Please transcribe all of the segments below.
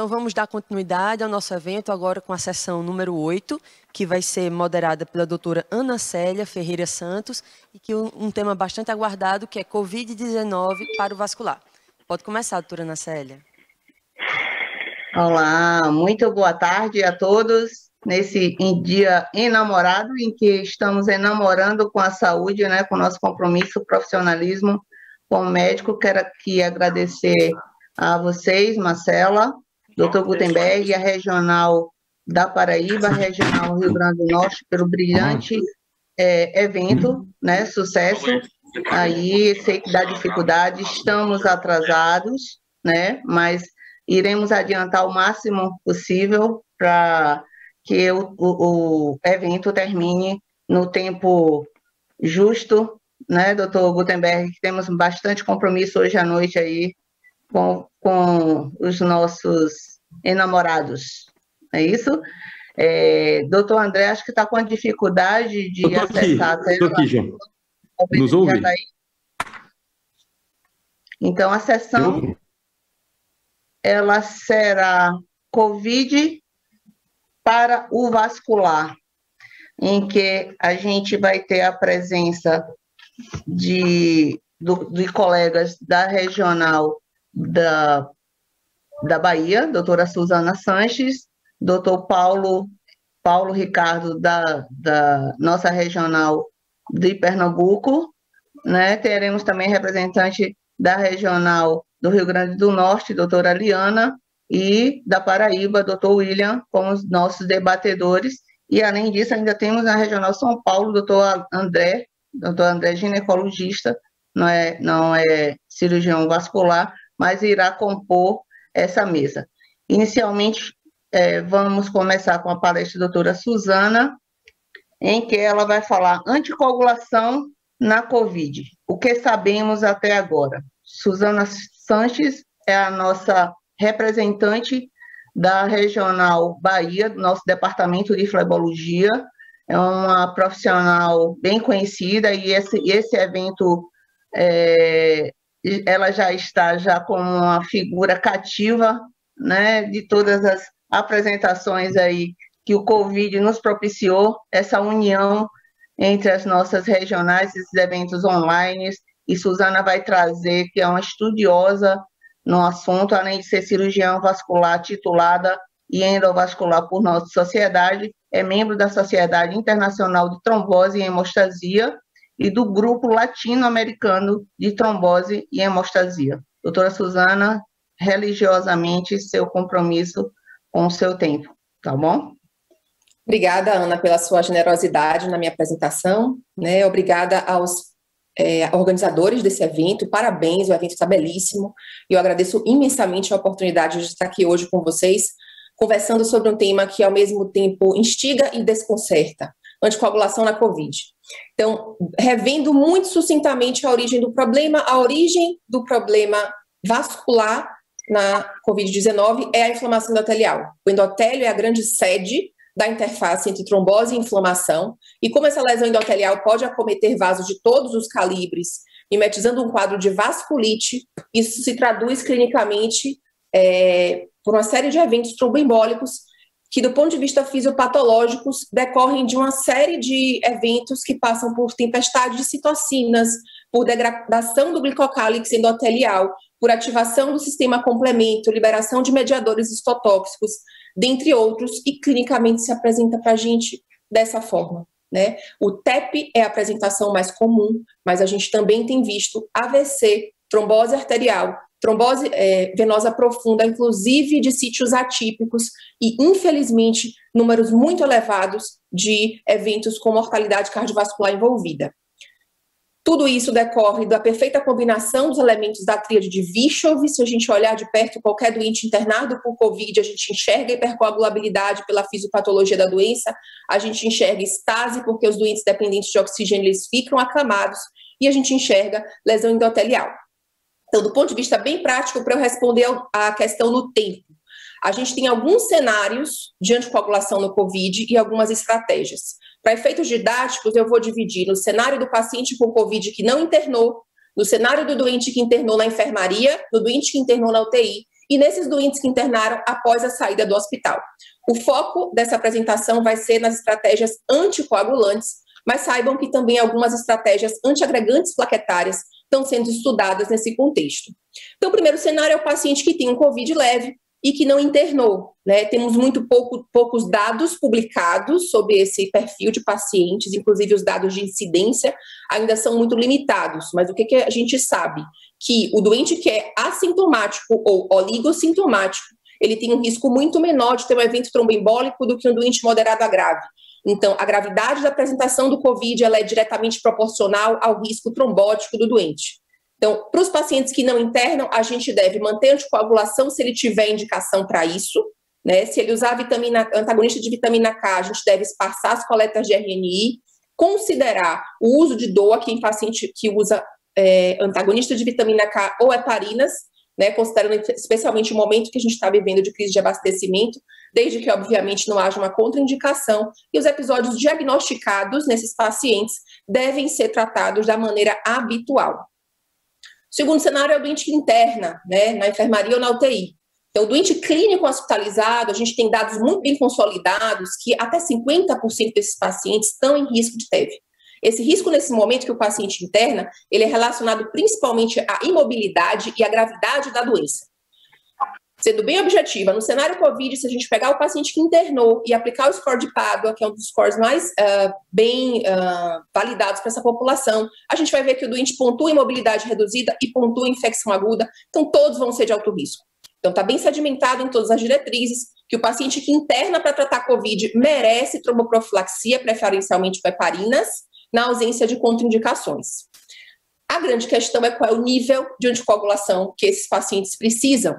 Então vamos dar continuidade ao nosso evento agora com a sessão número 8, que vai ser moderada pela doutora Ana Célia Ferreira Santos, e que um, um tema bastante aguardado, que é Covid-19 para o vascular. Pode começar, doutora Ana Célia. Olá, muito boa tarde a todos nesse dia enamorado em que estamos enamorando com a saúde, né, com o nosso compromisso, profissionalismo com o médico. Quero aqui agradecer a vocês, Marcela, doutor Gutenberg, a regional da Paraíba, a regional Rio Grande do Norte, pelo brilhante é, evento, né, sucesso. Aí sei que dá dificuldade, estamos atrasados, né, mas iremos adiantar o máximo possível para que o, o, o, evento termine no tempo justo, né, doutor Gutenberg? Temos bastante compromisso hoje à noite aí com, com os nossos enamorados, é isso? É, doutor André, acho que está com dificuldade de acessar aqui, a tela. Aqui, gente. Nos ouve? Tá então, a sessão ela será COVID para o vascular, em que a gente vai ter a presença de, do, de colegas da regional da, da Bahia, doutora Suzana Sanches, doutor Paulo, Paulo Ricardo, da, da nossa regional de Pernambuco, né? teremos também representante da regional do Rio Grande do Norte, doutora Liana, e da Paraíba, doutor William, como os nossos debatedores. E, além disso, ainda temos na Regional São Paulo, doutor André, doutor André, ginecologista, não é, não é cirurgião vascular, mas irá compor essa mesa. Inicialmente, é, vamos começar com a palestra da doutora Suzana, em que ela vai falar anticoagulação na COVID, o que sabemos até agora. Suzana Sanches é a nossa representante da Regional Bahia, do nosso departamento de flebologia. É uma profissional bem conhecida e esse, esse evento é, ela já está já como uma figura cativa né, de todas as apresentações aí que o Covid nos propiciou, essa união entre as nossas regionais, esses eventos online, e Suzana vai trazer, que é uma estudiosa no assunto, além de ser cirurgiã vascular titulada e endovascular por nossa sociedade, é membro da Sociedade Internacional de Trombose e Hemostasia e do Grupo Latino-Americano de Trombose e Hemostasia. Doutora Suzana, religiosamente, seu compromisso com o seu tempo, tá bom? Obrigada, Ana, pela sua generosidade na minha apresentação, né? Obrigada aos é, organizadores desse evento, parabéns, o evento está belíssimo, e eu agradeço imensamente a oportunidade de estar aqui hoje com vocês, conversando sobre um tema que ao mesmo tempo instiga e desconcerta, anticoagulação na Covid. Então, revendo muito sucintamente a origem do problema, a origem do problema vascular na Covid-19 é a inflamação endotelial. O endotélio é a grande sede da interface entre trombose e inflamação, e como essa lesão endotelial pode acometer vasos de todos os calibres, mimetizando um quadro de vasculite, isso se traduz clinicamente é, por uma série de eventos tromboembólicos que, do ponto de vista fisiopatológicos, decorrem de uma série de eventos que passam por tempestade de citocinas, por degradação do glicocálix endotelial, por ativação do sistema complemento, liberação de mediadores histotóxicos, dentre outros, e clinicamente se apresenta para a gente dessa forma. Né? O TEP é a apresentação mais comum, mas a gente também tem visto AVC, trombose arterial, trombose é, venosa profunda, inclusive de sítios atípicos, e infelizmente números muito elevados de eventos com mortalidade cardiovascular envolvida. Tudo isso decorre da perfeita combinação dos elementos da tríade de Virchow. Se a gente olhar de perto qualquer doente internado por Covid, a gente enxerga hipercoagulabilidade pela fisiopatologia da doença, a gente enxerga estase, porque os doentes dependentes de oxigênio eles ficam acamados, e a gente enxerga lesão endotelial. Então, do ponto de vista bem prático, para eu responder à questão no tempo, a gente tem alguns cenários de anticoagulação no COVID e algumas estratégias. Para efeitos didáticos, eu vou dividir no cenário do paciente com Covid que não internou, no cenário do doente que internou na enfermaria, no doente que internou na UTI e nesses doentes que internaram após a saída do hospital. O foco dessa apresentação vai ser nas estratégias anticoagulantes, mas saibam que também algumas estratégias antiagregantes plaquetárias estão sendo estudadas nesse contexto. Então, o primeiro cenário é o paciente que tem um COVID leve e que não internou. Né? Temos muito pouco, poucos dados publicados sobre esse perfil de pacientes, inclusive os dados de incidência ainda são muito limitados. Mas o que, que a gente sabe? Que o doente que é assintomático ou oligossintomático, ele tem um risco muito menor de ter um evento tromboembólico do que um doente moderado a grave. Então, a gravidade da apresentação do COVID ela é diretamente proporcional ao risco trombótico do doente. Então, para os pacientes que não internam, a gente deve manter a anticoagulação se ele tiver indicação para isso. Né? Se ele usar vitamina, antagonista de vitamina K, a gente deve espaçar as coletas de RNI, considerar o uso de DOA em paciente que usa é, antagonista de vitamina K ou heparinas, né, considerando especialmente o momento que a gente está vivendo de crise de abastecimento, desde que, obviamente, não haja uma contraindicação, e os episódios diagnosticados nesses pacientes devem ser tratados da maneira habitual. O segundo cenário é o doente interna, né, na enfermaria ou na UTI. Então, doente clínico hospitalizado, a gente tem dados muito bem consolidados que até 50% desses pacientes estão em risco de TEV. Esse risco, nesse momento que o paciente interna, ele é relacionado principalmente à imobilidade e à gravidade da doença. Sendo bem objetiva, no cenário COVID, se a gente pegar o paciente que internou e aplicar o score de Padua, que é um dos scores mais uh, bem uh, validados para essa população, a gente vai ver que o doente pontua imobilidade reduzida e pontua infecção aguda, então todos vão ser de alto risco. Então, está bem sedimentado em todas as diretrizes que o paciente que interna para tratar COVID merece tromboprofilaxia, preferencialmente com heparinas, na ausência de contraindicações. A grande questão é qual é o nível de anticoagulação que esses pacientes precisam.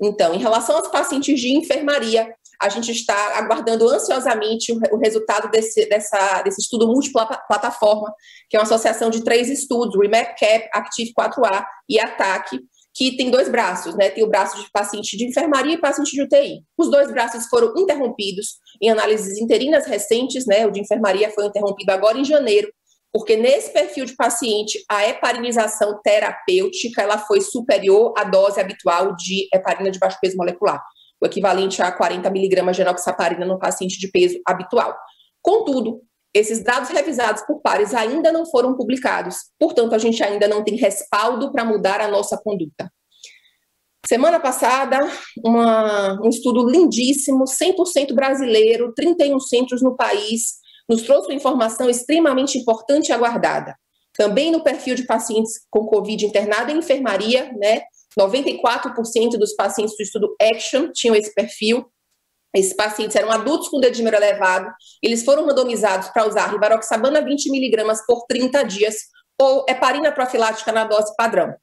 Então, em relação aos pacientes de enfermaria, a gente está aguardando ansiosamente o, resultado desse, dessa, desse estudo multiplataforma, que é uma associação de três estudos, REMAP-CAP, Active4A e ATAC, que tem dois braços, né? Tem o braço de paciente de enfermaria e paciente de UTI. Os dois braços foram interrompidos em análises interinas recentes, né? O de enfermaria foi interrompido agora em janeiro, porque nesse perfil de paciente a heparinização terapêutica ela foi superior à dose habitual de heparina de baixo peso molecular, o equivalente a 40 miligramas de enoxaparina no paciente de peso habitual. Contudo, esses dados revisados por pares ainda não foram publicados, portanto, a gente ainda não tem respaldo para mudar a nossa conduta. Semana passada, uma, um estudo lindíssimo, 100% brasileiro, 31 centros no país, nos trouxe uma informação extremamente importante e aguardada. Também no perfil de pacientes com Covid internado em enfermaria, né, 94% dos pacientes do estudo Action tinham esse perfil, esses pacientes eram adultos com dedímero elevado, eles foram randomizados para usar rivaroxabana 20 miligramas por 30 dias ou heparina profilática na dose padrão.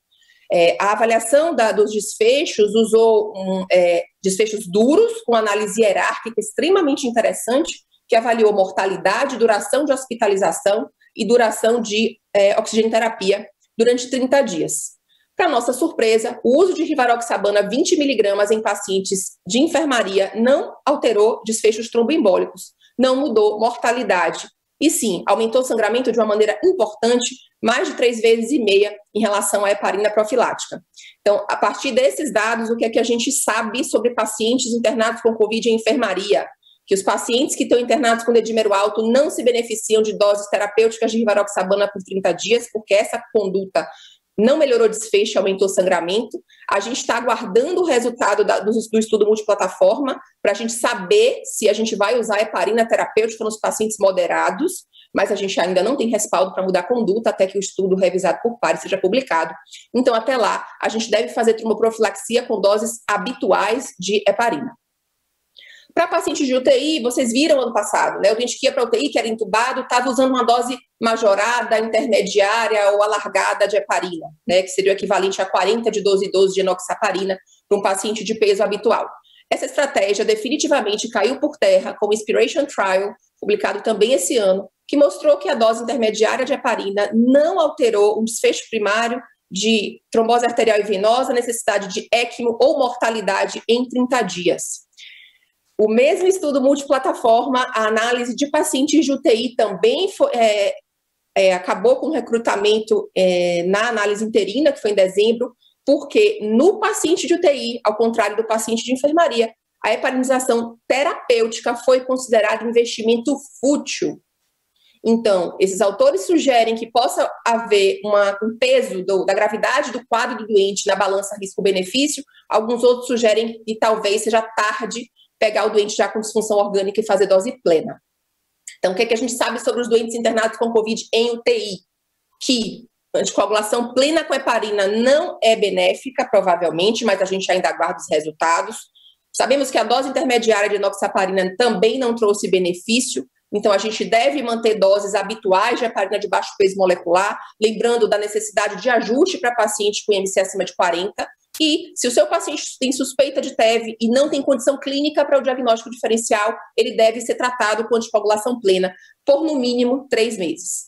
É, a avaliação da, dos desfechos usou um, é, desfechos duros, com análise hierárquica extremamente interessante, que avaliou mortalidade, duração de hospitalização e duração de é, oxigenoterapia durante 30 dias. Para nossa surpresa, o uso de rivaroxabana 20 miligramas em pacientes de enfermaria não alterou desfechos tromboembólicos, não mudou mortalidade. E sim, aumentou o sangramento de uma maneira importante, mais de três vezes e meia em relação à heparina profilática. Então, a partir desses dados, o que é que a gente sabe sobre pacientes internados com Covid em enfermaria? Que os pacientes que estão internados com dedímero alto não se beneficiam de doses terapêuticas de rivaroxabana por 30 dias, porque essa conduta não melhorou desfecho, aumentou sangramento. A gente está aguardando o resultado da, do, do, estudo multiplataforma para a gente saber se a gente vai usar heparina terapêutica nos pacientes moderados, mas a gente ainda não tem respaldo para mudar a conduta até que o estudo revisado por pares seja publicado. Então, até lá, a gente deve fazer tromboprofilaxia com doses habituais de heparina. Para pacientes de UTI, vocês viram ano passado, né? O doente que ia para UTI, que era entubado, estava usando uma dose majorada, intermediária ou alargada de heparina, né? Que seria o equivalente a 40 de 12 doses de enoxaparina para um paciente de peso habitual. Essa estratégia definitivamente caiu por terra com o Inspiration Trial, publicado também esse ano, que mostrou que a dose intermediária de heparina não alterou o desfecho primário de trombose arterial e venosa, necessidade de ECMO ou mortalidade em 30 dias. O mesmo estudo multiplataforma, a análise de pacientes de UTI também foi, é, é, acabou com o recrutamento é, na análise interina, que foi em dezembro, porque no paciente de UTI, ao contrário do paciente de enfermaria, a heparinização terapêutica foi considerada investimento fútil. Então, esses autores sugerem que possa haver uma, um peso do, da gravidade do quadro do doente na balança risco-benefício. Alguns outros sugerem que talvez seja tarde pegar o doente já com disfunção orgânica e fazer dose plena. Então, o que, é que a gente sabe sobre os doentes internados com Covid em UTI? Que anticoagulação plena com heparina não é benéfica, provavelmente, mas a gente ainda aguarda os resultados. Sabemos que a dose intermediária de enoxaparina também não trouxe benefício, então a gente deve manter doses habituais de heparina de baixo peso molecular, lembrando da necessidade de ajuste para paciente com IMC acima de 40. E se o seu paciente tem suspeita de TEV e não tem condição clínica para o diagnóstico diferencial, ele deve ser tratado com anticoagulação plena por no mínimo três meses.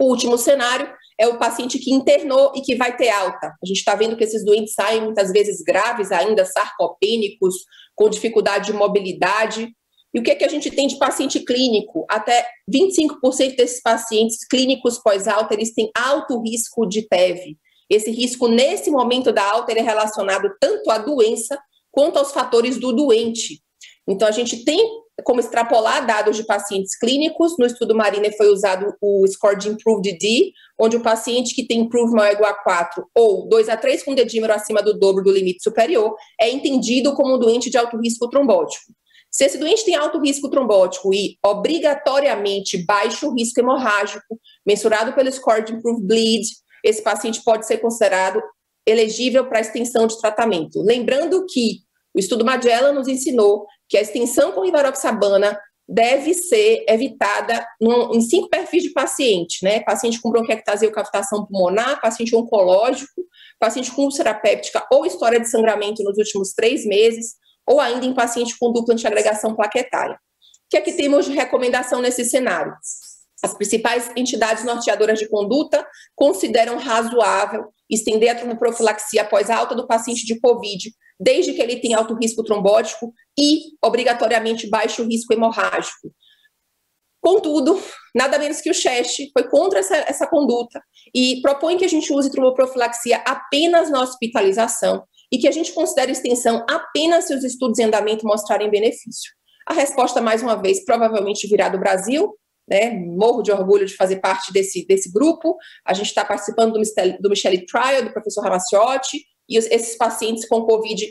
O último cenário é o paciente que internou e que vai ter alta. A gente está vendo que esses doentes saem muitas vezes graves ainda, sarcopênicos, com dificuldade de mobilidade. E o que, é que a gente tem de paciente clínico? Até 25% desses pacientes clínicos pós-alta, eles têm alto risco de TEV. Esse risco, nesse momento da alta, é relacionado tanto à doença quanto aos fatores do doente. Então, a gente tem como extrapolar dados de pacientes clínicos. No estudo Marina foi usado o score de Improved D, onde o paciente que tem Improve maior ou igual a 4 ou 2 a 3 com dedímero acima do dobro do limite superior é entendido como um doente de alto risco trombótico. Se esse doente tem alto risco trombótico e obrigatoriamente baixo risco hemorrágico, mensurado pelo score de Improved Bleed, esse paciente pode ser considerado elegível para extensão de tratamento. Lembrando que o estudo Magella nos ensinou que a extensão com rivaroxabana deve ser evitada em cinco perfis de paciente, né? Paciente com bronquiectasia ou cavitação pulmonar, paciente oncológico, paciente com úlcera péptica ou história de sangramento nos últimos três meses, ou ainda em paciente com dupla antiagregação plaquetária. O que é que temos de recomendação nesse cenário? As principais entidades norteadoras de conduta consideram razoável estender a tromboprofilaxia após a alta do paciente de COVID desde que ele tenha alto risco trombótico e, obrigatoriamente, baixo risco hemorrágico. Contudo, nada menos que o CHEST foi contra essa, essa conduta e propõe que a gente use tromboprofilaxia apenas na hospitalização e que a gente considere extensão apenas se os estudos em andamento mostrarem benefício. A resposta, mais uma vez, provavelmente virá do Brasil, né? Morro de orgulho de fazer parte desse, desse grupo. A gente está participando do, do Michele Trial, do professor Ramaciotti, e os, esses pacientes com COVID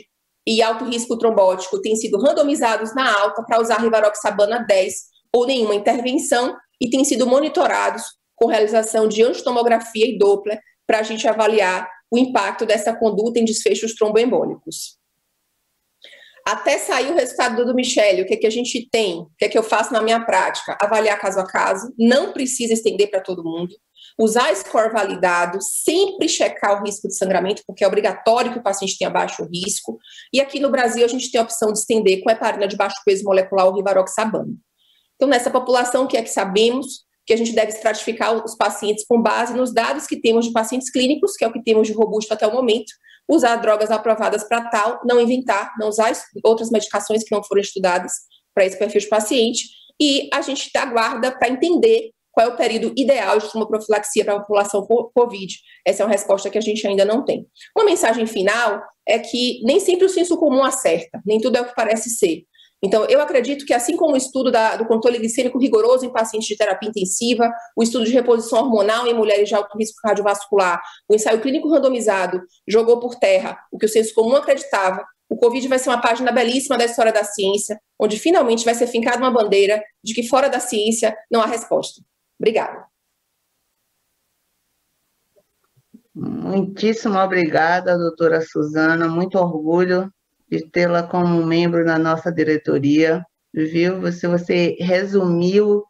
e alto risco trombótico têm sido randomizados na alta para usar rivaroxabana 10 ou nenhuma intervenção e têm sido monitorados com realização de angitomografia e Doppler para a gente avaliar o impacto dessa conduta em desfechos tromboembólicos. Até sair o resultado do Michele, o que, é que a gente tem? O que é que eu faço na minha prática? Avaliar caso a caso, não precisa estender para todo mundo usar score validado, sempre checar o risco de sangramento, porque é obrigatório que o paciente tenha baixo risco. E aqui no Brasil a gente tem a opção de estender com heparina de baixo peso molecular ou rivaroxabana. Então, nessa população, o que é que sabemos? Que a gente deve estratificar os pacientes com base nos dados que temos de pacientes clínicos, que é o que temos de robusto até o momento, usar drogas aprovadas para tal, não inventar, não usar outras medicações que não foram estudadas para esse perfil de paciente, e a gente aguarda para entender qual é o período ideal de uma profilaxia para a população COVID? Essa é uma resposta que a gente ainda não tem. Uma mensagem final é que nem sempre o senso comum acerta, nem tudo é o que parece ser. Então, eu acredito que, assim como o estudo da, do controle glicêmico rigoroso em pacientes de terapia intensiva, o estudo de reposição hormonal em mulheres de alto risco cardiovascular, o ensaio clínico randomizado jogou por terra o que o senso comum acreditava, o Covid vai ser uma página belíssima da história da ciência, onde finalmente vai ser fincada uma bandeira de que fora da ciência não há resposta. Obrigada. Muitíssimo obrigada, doutora Suzana. Muito orgulho de tê-la como membro na nossa diretoria. Viu? Você, você resumiu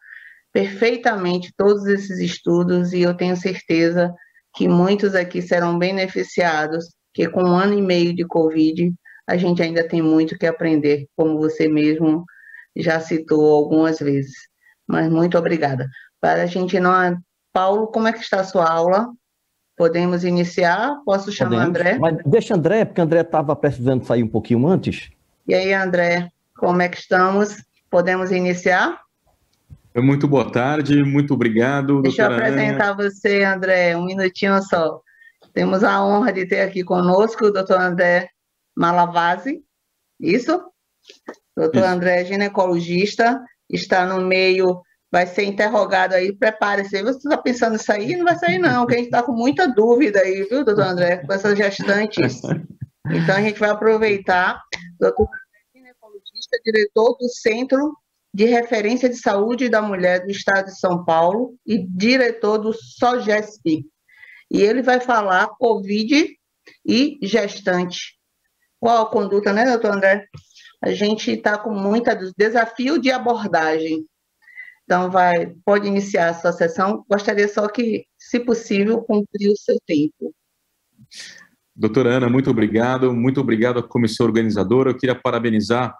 perfeitamente todos esses estudos e eu tenho certeza que muitos aqui serão beneficiados, que com um ano e meio de Covid, a gente ainda tem muito que aprender, como você mesmo já citou algumas vezes. Mas muito obrigada para a gente não. Paulo, como é que está a sua aula? Podemos iniciar? Posso chamar Podemos. André? Mas deixa André, porque André estava precisando sair um pouquinho antes. E aí, André, como é que estamos? Podemos iniciar? Muito boa tarde, muito obrigado. Deixa eu apresentar Ana. você, André, um minutinho só. Temos a honra de ter aqui conosco o doutor André Malavase, isso? Doutor André, ginecologista, está no meio, vai ser interrogado aí, prepare-se. Você está pensando isso aí? Não vai sair não, que a gente está com muita dúvida aí, viu, doutor André, com essas gestantes. Então, a gente vai aproveitar. Doutor André, ginecologista, diretor do Centro de Referência de Saúde da Mulher do Estado de São Paulo e diretor do SOGESP. E ele vai falar Covid e gestante. Qual a conduta, né, doutor André? A gente está com muita desafio de abordagem. Então, vai, pode iniciar a sua sessão. Gostaria só que, se possível, cumprir o seu tempo. Doutora Ana, muito obrigado. Muito obrigado à comissão organizadora. Eu queria parabenizar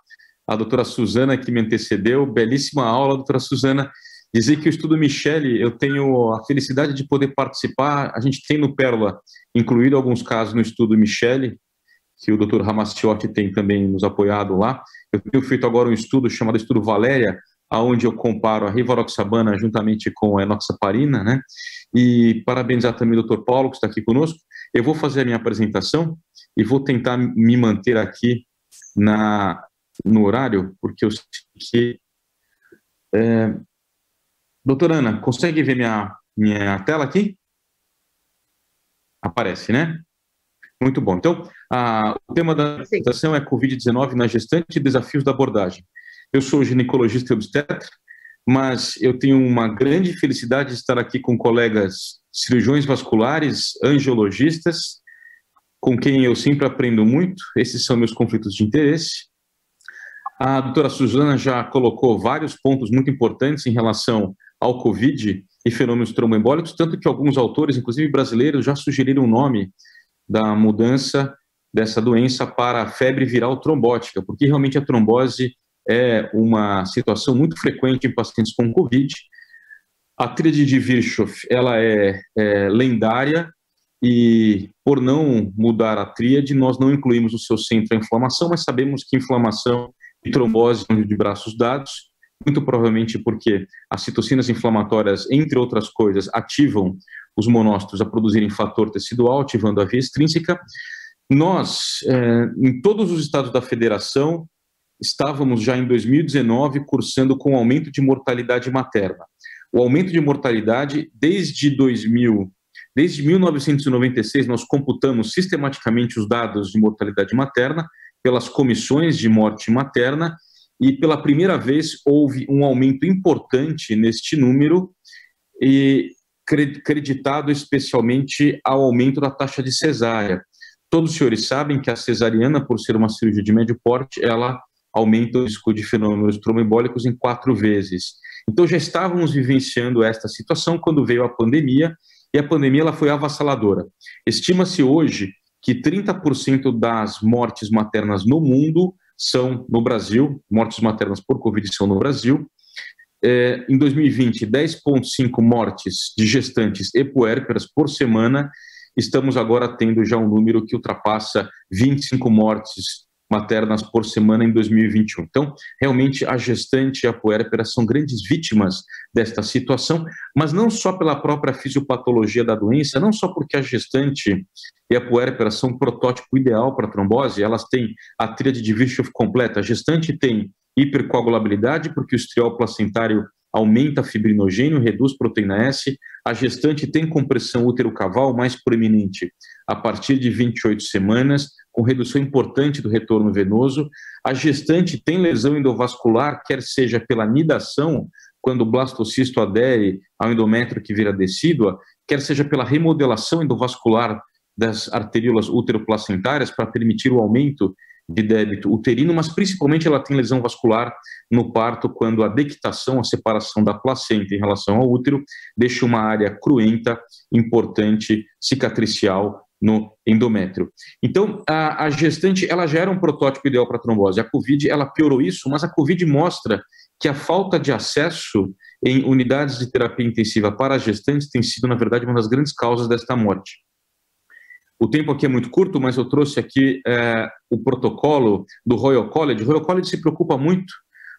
a doutora Suzana, que me antecedeu. Belíssima aula, doutora Suzana. Dizer que o estudo Michele, eu tenho a felicidade de poder participar. A gente tem no Pérola incluído alguns casos no estudo Michele, que o Dr. Ramaciotti tem também nos apoiado lá. Eu tenho feito agora um estudo chamado Estudo Valéria, aonde eu comparo a rivaroxabana juntamente com a enoxaparina, né? E parabenizar também o Dr. Paulo, que está aqui conosco. Eu vou fazer a minha apresentação e vou tentar me manter aqui na, no horário, porque eu sei que... É... Doutora Ana, consegue ver minha, minha tela aqui? Aparece, né? Muito bom. Então, a, o tema da apresentação é Covid-19 na gestante e desafios da abordagem. Eu sou ginecologista e obstetra, mas eu tenho uma grande felicidade de estar aqui com colegas cirurgiões vasculares, angiologistas, com quem eu sempre aprendo muito. Esses são meus conflitos de interesse. A doutora Suzana já colocou vários pontos muito importantes em relação ao Covid e fenômenos tromboembólicos, tanto que alguns autores, inclusive brasileiros, já sugeriram o nome da mudança dessa doença para febre viral trombótica, porque realmente a trombose é uma situação muito frequente em pacientes com Covid. A tríade de Virchow, ela é, é lendária e por não mudar a tríade, nós não incluímos no seu centro a inflamação, mas sabemos que inflamação e trombose são de braços dados, muito provavelmente porque as citocinas inflamatórias, entre outras coisas, ativam os monócitos a produzirem fator tecidual, ativando a via extrínseca. Nós, é, em todos os estados da federação, estávamos já em 2019 cursando com aumento de mortalidade materna. O aumento de mortalidade desde 2000, desde 1996 nós computamos sistematicamente os dados de mortalidade materna pelas comissões de morte materna e pela primeira vez houve um aumento importante neste número e creditado especialmente ao aumento da taxa de cesárea. Todos os senhores sabem que a cesariana, por ser uma cirurgia de médio porte, ela aumenta o risco de fenômenos tromboembólicos em quatro vezes. Então já estávamos vivenciando esta situação quando veio a pandemia, e a pandemia ela foi avassaladora. Estima-se hoje que 30% das mortes maternas no mundo são no Brasil, mortes maternas por Covid são no Brasil, é, em 2020, 10,5 mortes de gestantes e puérperas por semana. Estamos agora tendo já um número que ultrapassa 25 mortes maternas por semana em 2021. Então, realmente, a gestante e a puérpera são grandes vítimas desta situação, mas não só pela própria fisiopatologia da doença, não só porque a gestante e a puérpera são um protótipo ideal para trombose, elas têm a tríade de Virchow completa. A gestante tem hipercoagulabilidade, porque o estriol placentário aumenta fibrinogênio, reduz proteína S. A gestante tem compressão útero-caval mais proeminente a partir de 28 semanas, com redução importante do retorno venoso. A gestante tem lesão endovascular, quer seja pela nidação, quando o blastocisto adere ao endométrio que vira decídua, quer seja pela remodelação endovascular das arteríolas útero-placentárias para permitir o aumento de débito uterino, mas principalmente ela tem lesão vascular no parto quando a dectação, a separação da placenta em relação ao útero, deixa uma área cruenta, importante, cicatricial no endométrio. Então, a, a gestante, ela já era um protótipo ideal para trombose. A COVID, ela piorou isso, mas a COVID mostra que a falta de acesso em unidades de terapia intensiva para gestantes tem sido, na verdade, uma das grandes causas desta morte. O tempo aqui é muito curto, mas eu trouxe aqui é, o protocolo do Royal College. O Royal College se preocupa muito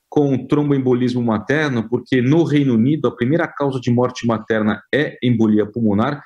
com o tromboembolismo materno, porque no Reino Unido a primeira causa de morte materna é embolia pulmonar.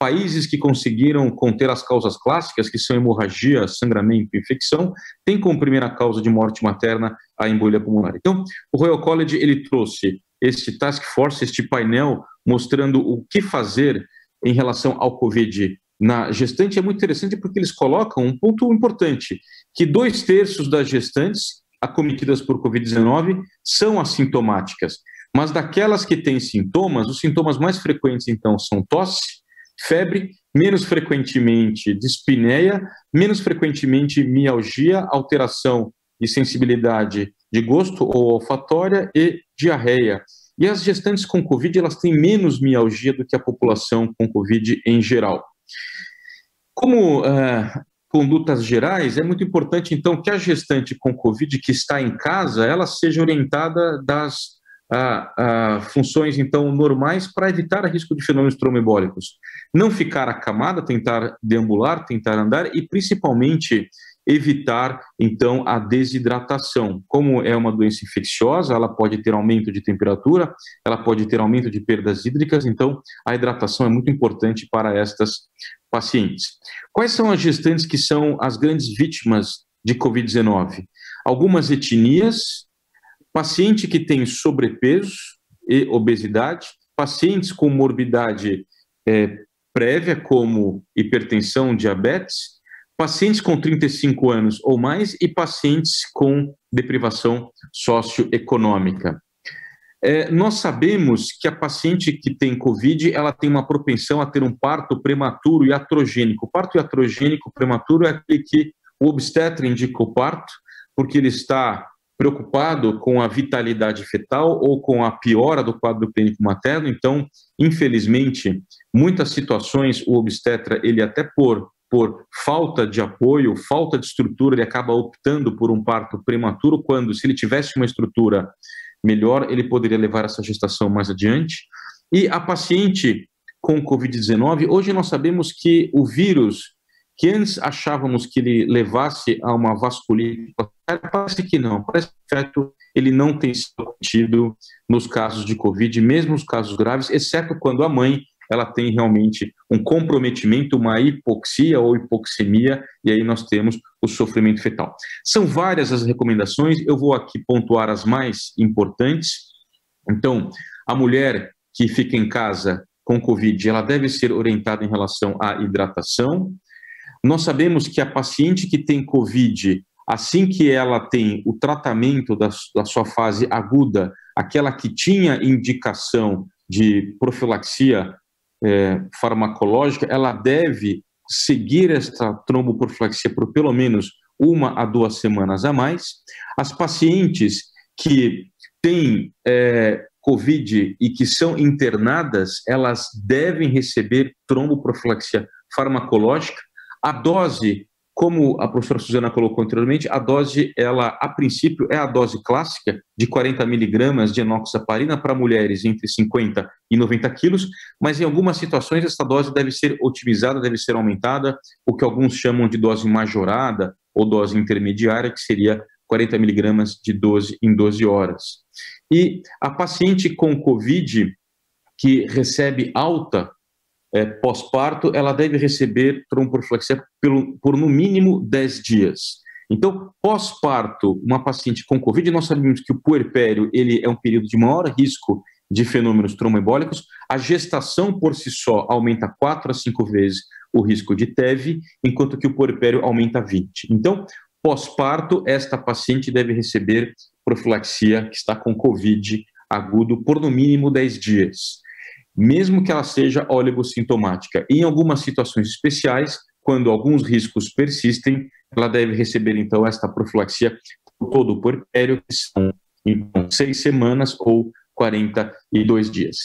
Países que conseguiram conter as causas clássicas, que são hemorragia, sangramento e infecção, têm como primeira causa de morte materna a embolia pulmonar. Então, o Royal College ele trouxe este task force, este painel mostrando o que fazer em relação ao COVID na gestante é muito interessante porque eles colocam um ponto importante, que dois terços das gestantes acometidas por Covid-19 são assintomáticas, mas daquelas que têm sintomas, os sintomas mais frequentes então são tosse, febre, menos frequentemente dispneia, menos frequentemente mialgia, alteração de sensibilidade de gosto ou olfatória e diarreia. E as gestantes com Covid, elas têm menos mialgia do que a população com Covid em geral. Como uh, condutas gerais, é muito importante, então, que a gestante com Covid que está em casa, ela seja orientada das a, a funções então normais para evitar risco de fenômenos tromboembólicos. Não ficar acamada, tentar deambular, tentar andar e principalmente evitar então a desidratação. Como é uma doença infecciosa, ela pode ter aumento de temperatura, ela pode ter aumento de perdas hídricas, então a hidratação é muito importante para estas pacientes. Quais são as gestantes que são as grandes vítimas de COVID-19? Algumas etnias, paciente que tem sobrepeso e obesidade, pacientes com morbidade é, prévia, como hipertensão, diabetes, pacientes com 35 anos ou mais e pacientes com deprivação socioeconômica. É, nós sabemos que a paciente que tem COVID, ela tem uma propensão a ter um parto prematuro e atrogênico. O parto iatrogênico prematuro é aquele que o obstetra indica o parto, porque ele está preocupado com a vitalidade fetal ou com a piora do quadro clínico materno. Então, infelizmente, muitas situações o obstetra, ele até por por falta de apoio, falta de estrutura, ele acaba optando por um parto prematuro, quando, se ele tivesse uma estrutura melhor, ele poderia levar essa gestação mais adiante. E a paciente com Covid-19, hoje nós sabemos que o vírus que antes achávamos que ele levasse a uma vasculite, parece que não, parece que efeito ele não tem sido contido nos casos de Covid, mesmo nos casos graves, exceto quando a mãe ela tem realmente um comprometimento, uma hipoxia ou hipoxemia, e aí nós temos o sofrimento fetal. São várias as recomendações, eu vou aqui pontuar as mais importantes. Então, a mulher que fica em casa com Covid, ela deve ser orientada em relação à hidratação, nós sabemos que a paciente que tem COVID, assim que ela tem o tratamento da, da sua fase aguda, aquela que tinha indicação de profilaxia é, farmacológica, ela deve seguir esta tromboprofilaxia por pelo menos uma a duas semanas a mais. As pacientes que têm é, COVID e que são internadas, elas devem receber tromboprofilaxia farmacológica a dose, como a professora Suzana colocou anteriormente, a dose, ela, a princípio, é a dose clássica de 40 miligramas de enoxaparina para mulheres entre 50 e 90 quilos, mas em algumas situações essa dose deve ser otimizada, deve ser aumentada, o que alguns chamam de dose majorada ou dose intermediária, que seria 40 miligramas de 12 em 12 horas. E a paciente com COVID que recebe alta é, pós-parto, ela deve receber tromboprofilaxia por, por no mínimo 10 dias. Então, pós-parto, uma paciente com Covid, nós sabemos que o puerpério ele é um período de maior risco de fenômenos tromboembólicos. A gestação por si só aumenta 4 a 5 vezes o risco de TEV, enquanto que o puerpério aumenta 20. Então, pós-parto, esta paciente deve receber profilaxia que está com Covid agudo por no mínimo 10 dias mesmo que ela seja oligossintomática. Em algumas situações especiais, quando alguns riscos persistem, ela deve receber então esta profilaxia por todo o puerpério, que são então, seis semanas ou 42 dias.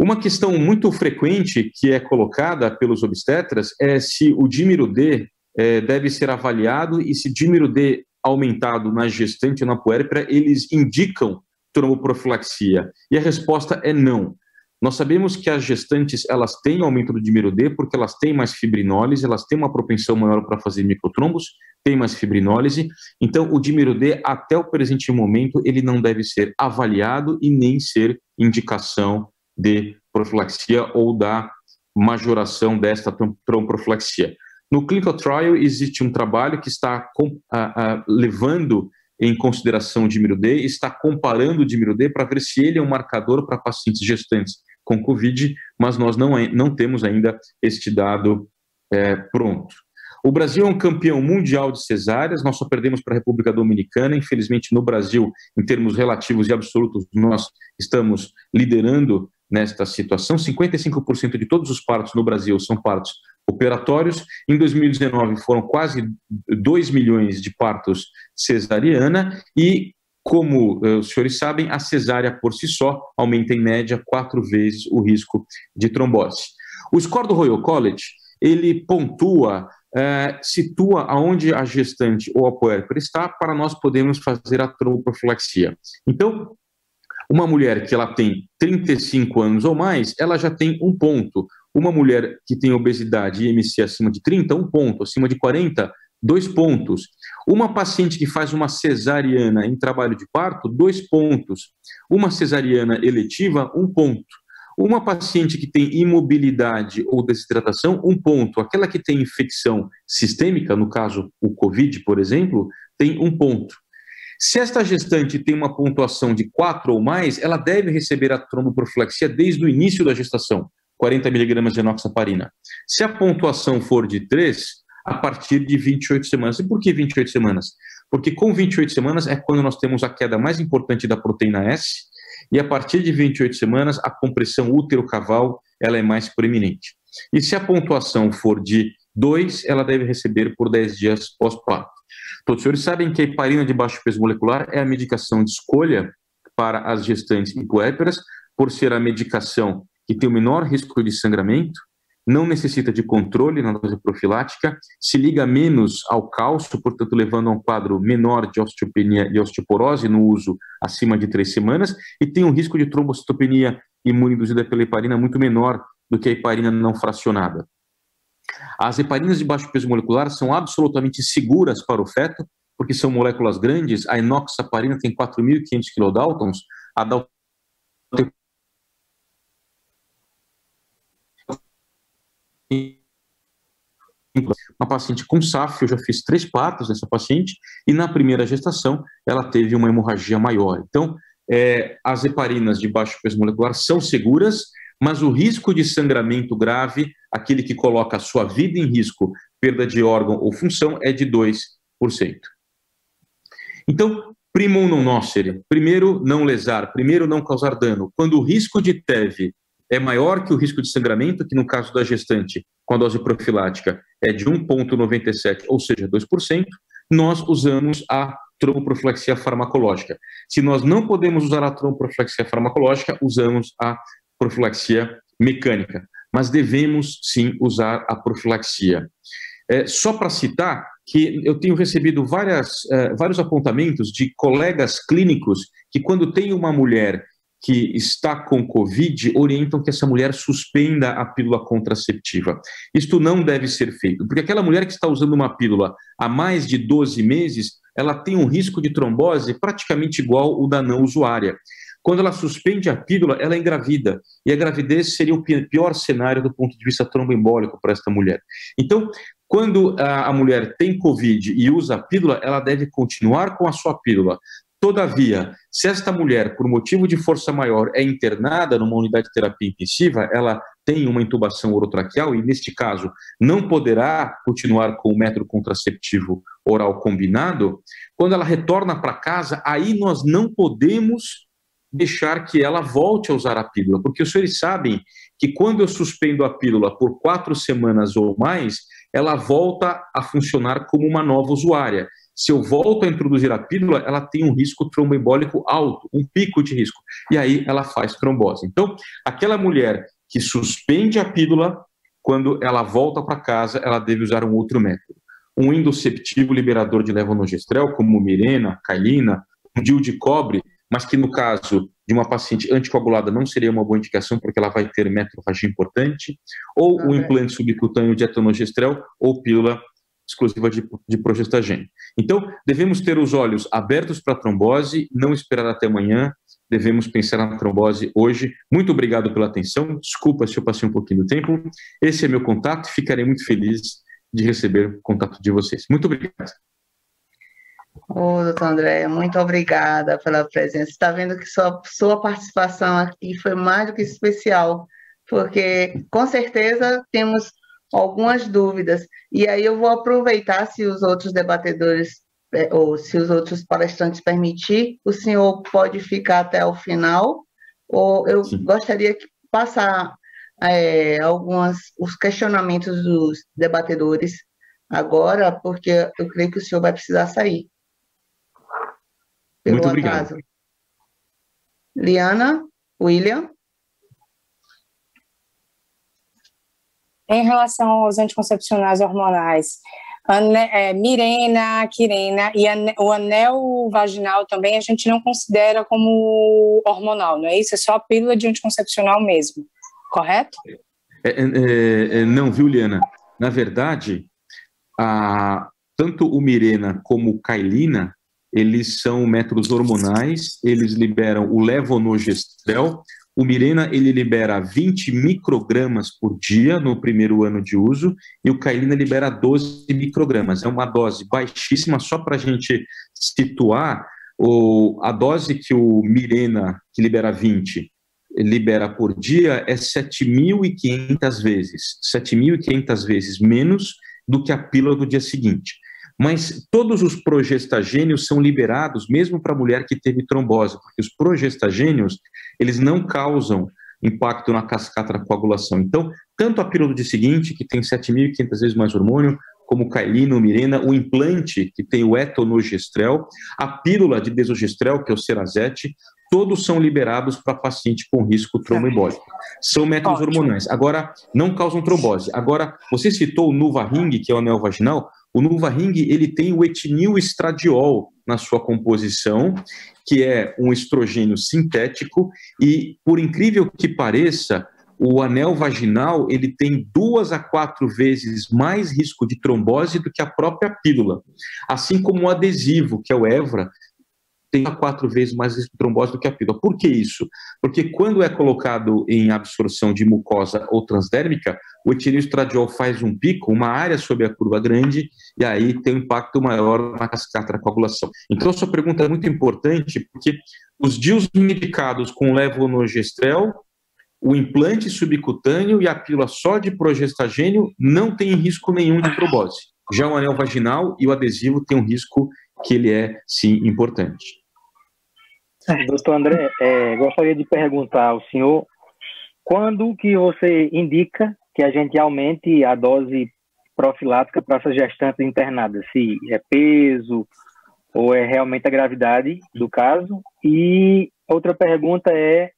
Uma questão muito frequente que é colocada pelos obstetras é se o dímero D é, deve ser avaliado e se dímero D aumentado na gestante ou na puérpera, eles indicam tromboprofilaxia. E a resposta é não. Nós sabemos que as gestantes elas têm aumento do dímero D porque elas têm mais fibrinólise, elas têm uma propensão maior para fazer microtrombos, têm mais fibrinólise. Então, o dímero D, até o presente momento, ele não deve ser avaliado e nem ser indicação de profilaxia ou da majoração desta tromboprofilaxia. No clinical trial existe um trabalho que está com, levando em consideração o dímero D, está comparando o dímero D para ver se ele é um marcador para pacientes gestantes com COVID, mas nós não, não temos ainda este dado é, pronto. O Brasil é um campeão mundial de cesáreas, nós só perdemos para a República Dominicana. Infelizmente, no Brasil, em termos relativos e absolutos, nós estamos liderando nesta situação. 55% de todos os partos no Brasil são partos operatórios. Em 2019, foram quase 2 milhões de partos cesariana e como uh, os senhores sabem, a cesárea por si só aumenta em média quatro vezes o risco de trombose. O score do Royal College ele pontua é, situa aonde a gestante ou a puérpera está para nós podermos fazer a tromboprofilaxia. Então, uma mulher que ela tem 35 anos ou mais, ela já tem um ponto. Uma mulher que tem obesidade e IMC acima de 30, um ponto. Acima de 40, dois pontos. Uma paciente que faz uma cesariana em trabalho de parto, dois pontos. Uma cesariana eletiva, um ponto. Uma paciente que tem imobilidade ou desidratação, um ponto. Aquela que tem infecção sistêmica, no caso o COVID, por exemplo, tem um ponto. Se esta gestante tem uma pontuação de 4 ou mais, ela deve receber a tromboprofilaxia desde o início da gestação, 40 miligramas de enoxaparina. Se a pontuação for de 3, a partir de 28 semanas. E por que 28 semanas? Porque com 28 semanas é quando nós temos a queda mais importante da proteína S, e a partir de 28 semanas, a compressão útero-caval ela é mais proeminente. E se a pontuação for de 2, ela deve receber por 10 dias pós-parto. Todos os senhores sabem que a heparina de baixo peso molecular é a medicação de escolha para as gestantes e puérperas, por ser a medicação que tem o menor risco de sangramento, não necessita de controle na dose profilática, se liga menos ao cálcio, portanto, levando a um quadro menor de osteopenia e osteoporose no uso acima de três semanas, e tem um risco de trombocitopenia imune induzida pela heparina muito menor do que a heparina não fracionada. As heparinas de baixo peso molecular são absolutamente seguras para o feto, porque são moléculas grandes, a enoxaparina tem 4.500 kilodaltons, a daltona uma paciente com SAF, eu já fiz três partos nessa paciente, e na primeira gestação ela teve uma hemorragia maior. Então, é, as heparinas de baixo peso molecular são seguras, mas o risco de sangramento grave, aquele que coloca a sua vida em risco, perda de órgão ou função, é de 2%. Então, primum non nocere, primeiro não lesar, primeiro não causar dano. Quando o risco de TEV é maior que o risco de sangramento, que no caso da gestante, com a dose profilática, é de 1,97, ou seja, 2%, nós usamos a tromboprofilaxia farmacológica. Se nós não podemos usar a tromboprofilaxia farmacológica, usamos a profilaxia mecânica. Mas devemos sim usar a profilaxia. É, só para citar que eu tenho recebido várias, é, vários apontamentos de colegas clínicos que, quando tem uma mulher que está com Covid orientam que essa mulher suspenda a pílula contraceptiva. Isto não deve ser feito, porque aquela mulher que está usando uma pílula há mais de 12 meses, ela tem um risco de trombose praticamente igual o da não usuária. Quando ela suspende a pílula, ela é engravida. E a gravidez seria o pior cenário do ponto de vista tromboembólico para esta mulher. Então, quando a, mulher tem Covid e usa a pílula, ela deve continuar com a sua pílula. Todavia, se esta mulher, por motivo de força maior, é internada numa unidade de terapia intensiva, ela tem uma intubação orotraqueal e, neste caso, não poderá continuar com o método contraceptivo oral combinado, quando ela retorna para casa, aí nós não podemos deixar que ela volte a usar a pílula, porque os senhores sabem que quando eu suspendo a pílula por quatro semanas ou mais, ela volta a funcionar como uma nova usuária se eu volto a introduzir a pílula, ela tem um risco tromboembólico alto, um pico de risco. E aí ela faz trombose. Então, aquela mulher que suspende a pílula, quando ela volta para casa, ela deve usar um outro método. Um endoceptivo liberador de levonorgestrel, como Mirena, Kailina, um DIL de cobre, mas que no caso de uma paciente anticoagulada não seria uma boa indicação porque ela vai ter metrofagia importante, ou o um implante subcutâneo de etanogestrel ou pílula exclusiva de, de. Então, devemos ter os olhos abertos para a trombose, não esperar até amanhã, devemos pensar na trombose hoje. Muito obrigado pela atenção. Desculpa se eu passei um pouquinho do tempo. Esse é meu contato. Ficarei muito feliz de receber o contato de vocês. Muito obrigado. Ô, doutor André, muito obrigada pela presença. Está vendo que sua, sua participação aqui foi mais do que especial, porque com certeza temos algumas dúvidas. E aí eu vou aproveitar, se os outros debatedores é, ou se os outros palestrantes permitir, o senhor pode ficar até o final, ou eu Sim. gostaria de passar é, alguns os questionamentos dos debatedores agora, porque eu creio que o senhor vai precisar sair. Muito obrigado. Atraso. Liana, William. Em relação aos anticoncepcionais hormonais, é, Mirena, Quirena e o anel vaginal também a gente não considera como hormonal, não é isso? É só a pílula de anticoncepcional mesmo, correto? É, é, é, é não, viu, Liana? Na verdade, a, tanto o Mirena como o Kailina, eles são métodos hormonais, eles liberam o levonorgestrel, o Mirena ele libera 20 microgramas por dia no primeiro ano de uso e o Kailina libera 12 microgramas. É uma dose baixíssima, só para a gente situar, o, a dose que o Mirena, que libera 20, libera por dia é 7.500 vezes, 7.500 vezes menos do que a pílula do dia seguinte. Mas todos os progestagênios são liberados mesmo para a mulher que teve trombose, porque os progestagênios, eles não causam impacto na cascata da coagulação. Então, tanto a pílula do dia seguinte, que tem 7.500 vezes mais hormônio, como o Cailino, Mirena, o implante, que tem o etonogestrel, a pílula de desogestrel, que é o Cerazete, todos são liberados para paciente com risco tromboembólico. São métodos Ótimo. hormonais. Agora, não causam trombose. Agora, você citou o Nuvaring, que é o anel vaginal, o Nuvaring, ele tem o etinil estradiol na sua composição, que é um estrogênio sintético, e por incrível que pareça, o anel vaginal ele tem duas a quatro vezes mais risco de trombose do que a própria pílula, assim como o adesivo, que é o Evra, tem a quatro vezes mais risco de trombose do que a pílula. Por que isso? Porque quando é colocado em absorção de mucosa ou transdérmica, o etilenoestradiol faz um pico, uma área sobre a curva grande, e aí tem um impacto maior na cascata da coagulação. Então, sua pergunta é muito importante, porque os DIUs medicados com levonorgestrel, o implante subcutâneo e a pílula só de progestagênio não tem risco nenhum de trombose. Já o anel vaginal e o adesivo tem um risco que ele é, sim, importante. Doutor André, é, gostaria de perguntar ao senhor quando que você indica que a gente aumente a dose profilática para essas gestantes internadas, se é peso ou é realmente a gravidade do caso. E outra pergunta é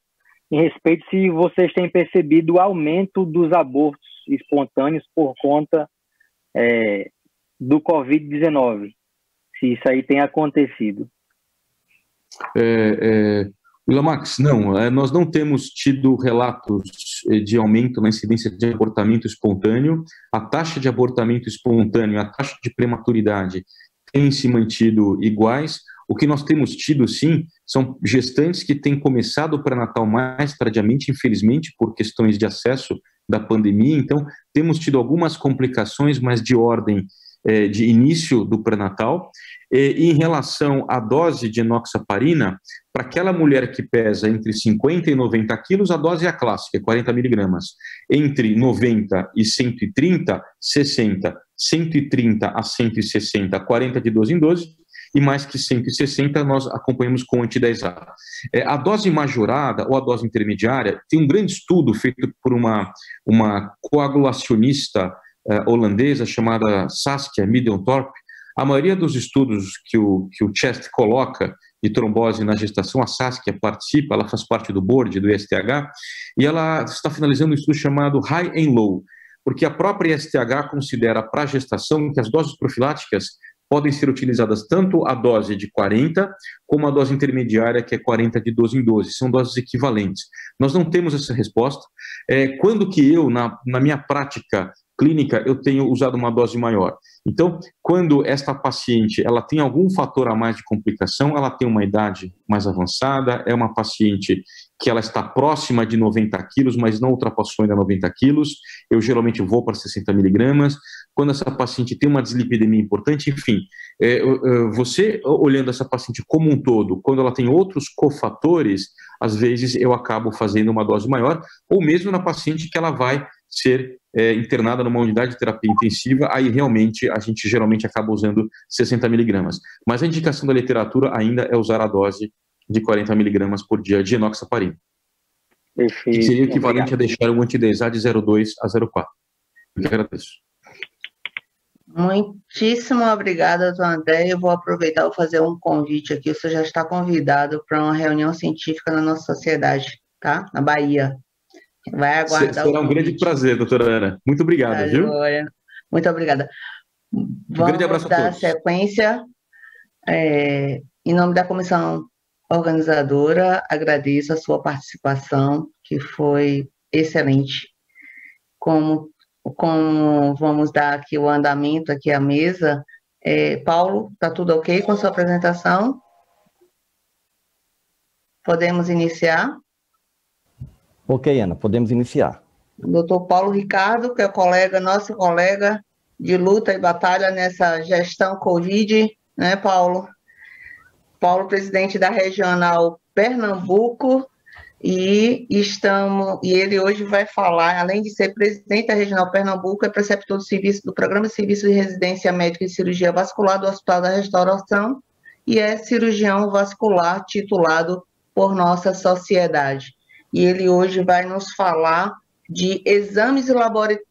em respeito se vocês têm percebido o aumento dos abortos espontâneos por conta é, do Covid-19, se isso aí tem acontecido. É, é, Lamax, não, é, nós não temos tido relatos é, de aumento na incidência de abortamento espontâneo. A taxa de abortamento espontâneo, a taxa de prematuridade têm se mantido iguais. O que nós temos tido, sim, são gestantes que têm começado o pré-natal mais tardiamente, infelizmente, por questões de acesso da pandemia. Então, temos tido algumas complicações, mas de ordem é, de início do pré-natal. E, em relação à dose de enoxaparina, para aquela mulher que pesa entre 50 e 90 quilos, a dose é a clássica, 40 miligramas. Entre 90 e 130, 60. 130 a 160, 40 de 12 em 12. E mais que 160, nós acompanhamos com anti-10A. É, a dose majorada ou a dose intermediária, tem um grande estudo feito por uma, uma coagulacionista holandesa chamada Saskia Middletorp, a maioria dos estudos que o, que o CHEST coloca de trombose na gestação, a Saskia participa, ela faz parte do board do ISTH, e ela está finalizando um estudo chamado High and Low, porque a própria ISTH considera para a gestação que as doses profiláticas podem ser utilizadas tanto a dose de 40 como a dose intermediária, que é 40 de 12 em 12. São doses equivalentes. Nós não temos essa resposta. É, quando que eu, na, na minha prática clínica, eu tenho usado uma dose maior? Então, quando esta paciente ela tem algum fator a mais de complicação, ela tem uma idade mais avançada, é uma paciente que ela está próxima de 90 quilos, mas não ultrapassou ainda 90 quilos, eu geralmente vou para 60 miligramas. Quando essa paciente tem uma dislipidemia importante, enfim, é, você olhando essa paciente como um todo, quando ela tem outros cofatores, às vezes eu acabo fazendo uma dose maior, ou mesmo na paciente que ela vai ser é, internada numa unidade de terapia intensiva, aí realmente a gente geralmente acaba usando 60 miligramas. Mas a indicação da literatura ainda é usar a dose de 40 miligramas por dia de enoxaparina. Perfeito. Que seria equivalente Obrigado. a deixar o anti-DESA de 0,2 a 0,4. Eu agradeço. Muitíssimo obrigada, doutor André. Eu vou aproveitar e fazer um convite aqui. Você já está convidado para uma reunião científica na nossa sociedade, tá? Na Bahia. Vai aguardar. Será um grande prazer, doutora Ana. Muito obrigado, tá viu? Muito obrigada. Um grande abraço a todos. sequência. É, em nome da comissão organizadora, agradeço a sua participação, que foi excelente. Como, como vamos dar aqui o andamento aqui à mesa, é, Paulo, está tudo ok com a sua apresentação? Podemos iniciar? Ok, Ana, podemos iniciar. Doutor Paulo Ricardo, que é colega, nosso colega de luta e batalha nessa gestão Covid, né, Paulo? Paulo, presidente da Regional Pernambuco, e estamos e ele hoje vai falar, além de ser presidente da Regional Pernambuco, é preceptor do serviço do Programa de Serviço de Residência Médica e Cirurgia Vascular do Hospital da Restauração e é cirurgião vascular titulado por nossa sociedade e ele hoje vai nos falar de exames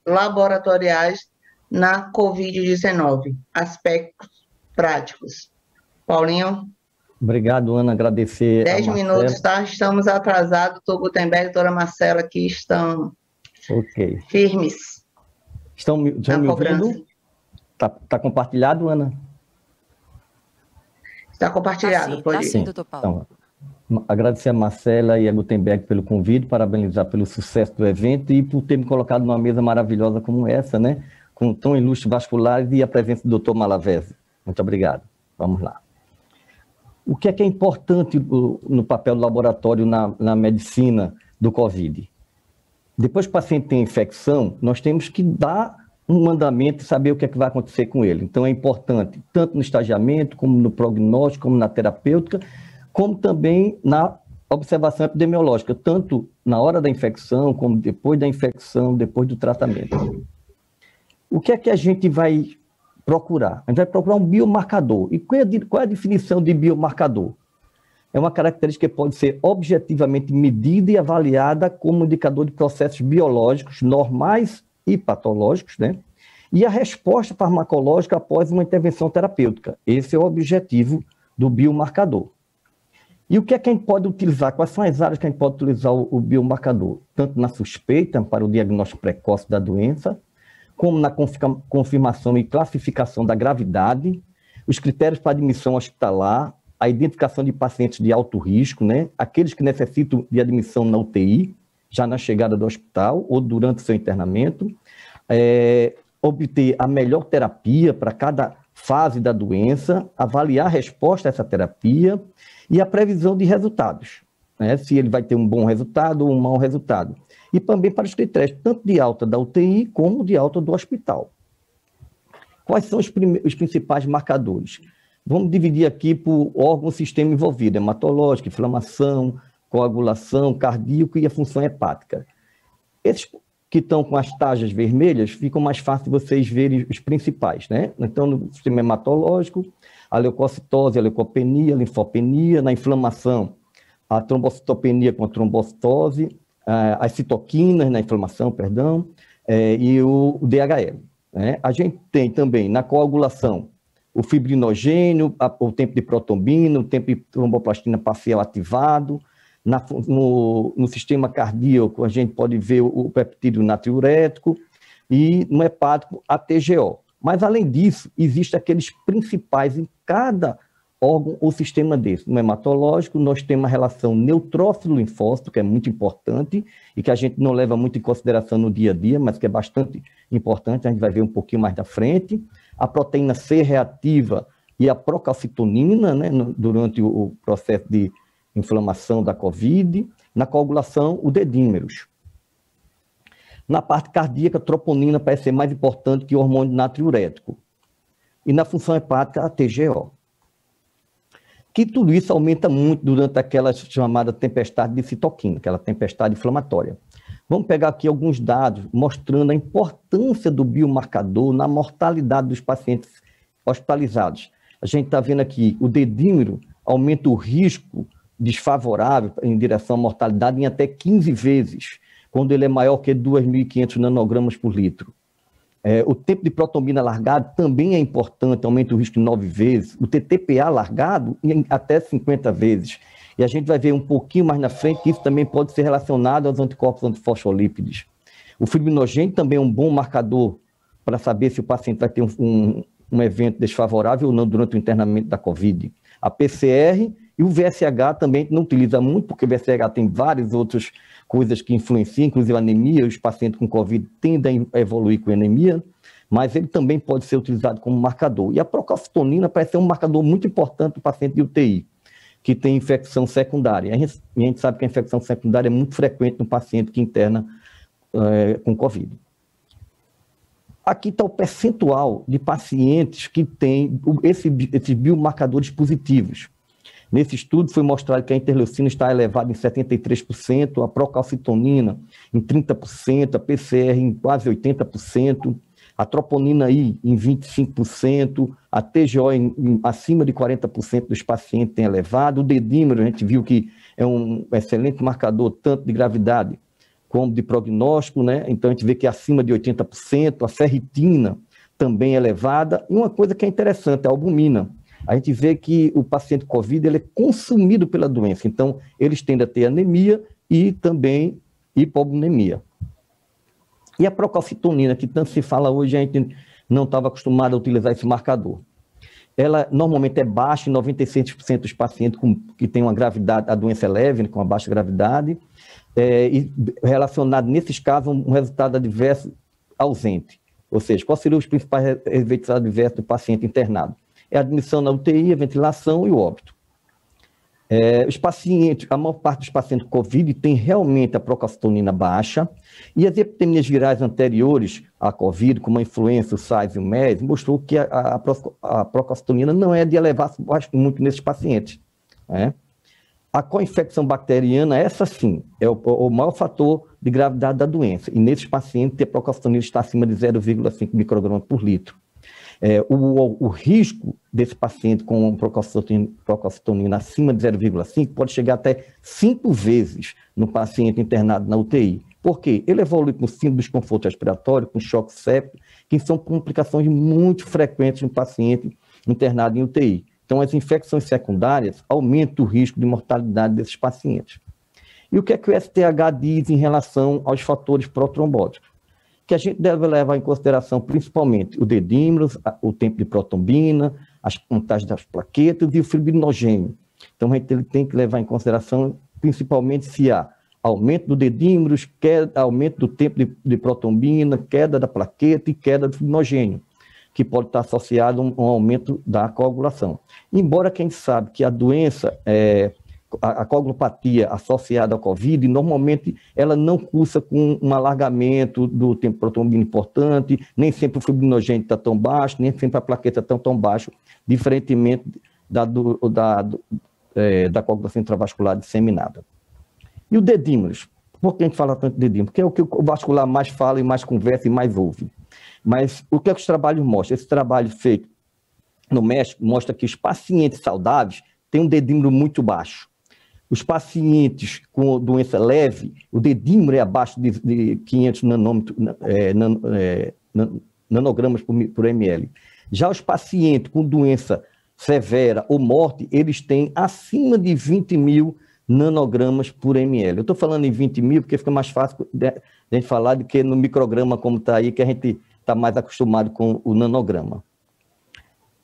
laboratoriais na Covid-19, aspectos práticos. Paulinho? Obrigado, Ana. Agradecer. Dez minutos, tá? Estamos atrasados. Doutor Gutenberg e doutora Marcela aqui estão okay. firmes. Estão, estão me ouvindo? Está tá compartilhado, Ana? Está compartilhado, tá sim, tá sim, doutor Paulo. Então, agradecer a Marcela e a Gutenberg pelo convite, parabenizar pelo sucesso do evento e por ter me colocado numa mesa maravilhosa como essa, né? Com tão ilustre vasculares e a presença do Dr. Malavese. Muito obrigado. Vamos lá. O que é que é importante no papel do laboratório na, na medicina do Covid? Depois que o paciente tem infecção, nós temos que dar um mandamento e saber o que é que vai acontecer com ele. Então é importante, tanto no estagiamento, como no prognóstico, como na terapêutica, como também na observação epidemiológica, tanto na hora da infecção, como depois da infecção, depois do tratamento. O que é que a gente vai procurar? A gente vai procurar um biomarcador. E qual é a, qual é a definição de biomarcador? É uma característica que pode ser objetivamente medida e avaliada como indicador de processos biológicos normais e patológicos, né? E a resposta farmacológica após uma intervenção terapêutica. Esse é o objetivo do biomarcador. E o que é que a gente pode utilizar? Quais são as áreas que a gente pode utilizar o, o biomarcador? Tanto na suspeita, para o diagnóstico precoce da doença, como na confirmação e classificação da gravidade, os critérios para admissão hospitalar, a identificação de pacientes de alto risco, né? aqueles que necessitam de admissão na UTI, já na chegada do hospital ou durante seu internamento, é, obter a melhor terapia para cada fase da doença, avaliar a resposta a essa terapia e a previsão de resultados, né? se ele vai ter um bom resultado ou um mau resultado. E também para os critérios, tanto de alta da UTI como de alta do hospital. Quais são os, os principais marcadores? Vamos dividir aqui por órgão sistema envolvido, hematológico, inflamação, coagulação, cardíaco e a função hepática. Esses que estão com as tajas vermelhas, ficam mais fácil vocês verem os principais, né? Então, no sistema hematológico, a leucocitose, a leucopenia, a linfopenia, na inflamação, a trombocitopenia com a trombocitose, as citoquinas na inflamação, perdão, é, e o, DHL. Né? A gente tem também na coagulação o fibrinogênio, o tempo de protombina, o tempo de tromboplastina parcial ativado, na, no, no, sistema cardíaco, a gente pode ver o, peptídeo natriurético e no hepático, a TGO. Mas, além disso, existem aqueles principais em cada órgão ou sistema desse. No hematológico, nós temos a relação neutrófilo-linfócito, que é muito importante e que a gente não leva muito em consideração no dia a dia, mas que é bastante importante, a gente vai ver um pouquinho mais da frente. a proteína C reativa e a procalcitonina, né, durante o, processo de inflamação da COVID. Na coagulação, o dedímeros. Na parte cardíaca, a troponina parece ser mais importante que o hormônio natriurético. E na função hepática, a TGO. Que tudo isso aumenta muito durante aquela chamada tempestade de citoquina, aquela tempestade inflamatória. Vamos pegar aqui alguns dados mostrando a importância do biomarcador na mortalidade dos pacientes hospitalizados. A gente está vendo aqui o dedímero aumenta o risco desfavorável em direção à mortalidade em até 15 vezes quando ele é maior que 2.500 nanogramas por litro. É, o tempo de protombina largado também é importante, aumenta o risco em 9 vezes. O TTPA largado em até 50 vezes. E a gente vai ver um pouquinho mais na frente que isso também pode ser relacionado aos anticorpos antifosfolípides. O fibrinogênio também é um bom marcador para saber se o paciente vai ter um, um, um evento desfavorável ou não durante o internamento da COVID. A PCR e o VSH também não utiliza muito, porque o VSH tem várias outras coisas que influenciam, inclusive anemia, os pacientes com Covid tendem a evoluir com anemia, mas ele também pode ser utilizado como marcador. E a procalcitonina parece ser um marcador muito importante para o paciente de UTI, que tem infecção secundária. A gente, a gente sabe que a infecção secundária é muito frequente no paciente que interna é, com Covid. Aqui está o percentual de pacientes que têm esse, esses biomarcadores positivos. Nesse estudo foi mostrado que a interleucina está elevada em 73%, a procalcitonina em 30%, a PCR em quase 80%, a troponina I em 25%, a TGO em, em, acima de 40% dos pacientes tem elevado, o dedímero a gente viu que é um excelente marcador tanto de gravidade como de prognóstico, né? Então a gente vê que é acima de 80%, a ferritina também elevada, e uma coisa que é interessante, a albumina a gente vê que o paciente COVID ele é consumido pela doença, então eles tendem a ter anemia e também hipobunemia. E a procalcitonina, que tanto se fala hoje, a gente não estava acostumado a utilizar esse marcador. Ela normalmente é baixa em 96% dos pacientes com, que têm uma gravidade, a doença é leve, com uma baixa gravidade, é, e relacionado, nesses casos, um resultado adverso ausente. Ou seja, quais seriam os principais efeitos adversos do paciente internado? É a admissão na UTI, a ventilação e o óbito. É, os pacientes, a maior parte dos pacientes com COVID tem realmente a procalcitonina baixa, e as epidemias virais anteriores à COVID, como a influenza, o SARS e o MERS, mostrou que a, a, a procalcitonina não é de elevar muito nesses pacientes. Né? A co-infecção bacteriana, essa sim, é o, o, maior fator de gravidade da doença, e nesses pacientes a procalcitonina está acima de 0,5 microgramas por litro. É, o, o, risco desse paciente com procalcitonina, acima de 0,5 pode chegar até cinco vezes no paciente internado na UTI. Por quê? Ele evolui com síndrome de desconforto respiratório, com choque séptico, que são complicações muito frequentes no paciente internado em UTI. Então, as infecções secundárias aumentam o risco de mortalidade desses pacientes. E o que é que o STH diz em relação aos fatores protrombóticos? que a gente deve levar em consideração principalmente o dedímeros, o tempo de protombina, as contagens das plaquetas e o fibrinogênio. Então, a gente tem que levar em consideração principalmente se há aumento do dedímeros, queda, aumento do tempo de, de protombina, queda da plaqueta e queda do fibrinogênio, que pode estar associado a um, um aumento da coagulação. Embora quem sabe que a doença é, a, coagulopatia associada ao COVID, normalmente ela não cursa com um alargamento do tempo protrombina importante, nem sempre o fibrinogênio está tão baixo, nem sempre a plaqueta está tão, tão baixo, diferentemente da, do, da, do, é, da coagulação intravascular disseminada. E o dedímeros? Por que a gente fala tanto de dedímeros? Porque é o que o vascular mais fala e mais conversa e mais ouve. Mas o que, é que os trabalhos mostram? Esse trabalho feito no México mostra que os pacientes saudáveis têm um dedímero muito baixo. Os pacientes com doença leve, o dedímero é abaixo de, de 500 nanômetros, é, nan, é, nanogramas por, por ml. Já os pacientes com doença severa ou morte, eles têm acima de 20 mil nanogramas por ml. Eu estou falando em 20 mil porque fica mais fácil de a gente falar do que no micrograma, como está aí, que a gente está mais acostumado com o nanograma.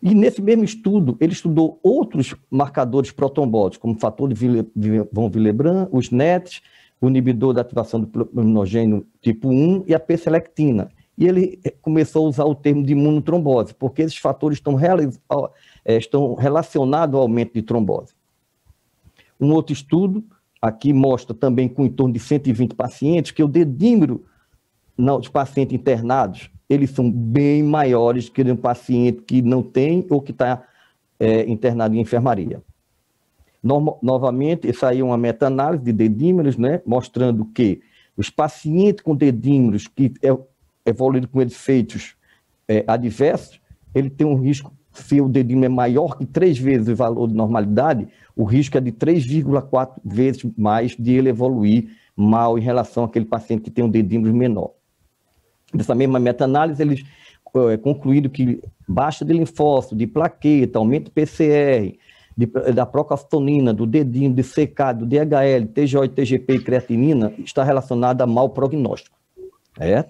E nesse mesmo estudo, ele estudou outros marcadores protombóticos, como o fator de von Willebrand, os NETs, o inibidor da ativação do plasminogênio tipo 1 e a P-selectina. e ele começou a usar o termo de imunotrombose, porque esses fatores estão, é, estão relacionados ao aumento de trombose. Um outro estudo, aqui mostra também com em torno de 120 pacientes, que o dedímero dos pacientes internados, eles são bem maiores que um paciente que não tem ou que está é, internado em enfermaria. No, novamente, aí é uma meta-análise de dedímeros, né, mostrando que os pacientes com dedímeros que é, evoluíram com efeitos é, adversos, ele tem um risco, se o dedímero é maior que três vezes o valor de normalidade, o risco é de 3,4 vezes mais de ele evoluir mal em relação àquele paciente que tem um dedímero menor. Nessa mesma meta-análise, eles é, concluíram que baixa de linfócito, de plaqueta, aumento PCR, de, da procalcitonina, do dedinho, de CK, do DHL, TGO, TGP e creatinina está relacionada a mau prognóstico. É?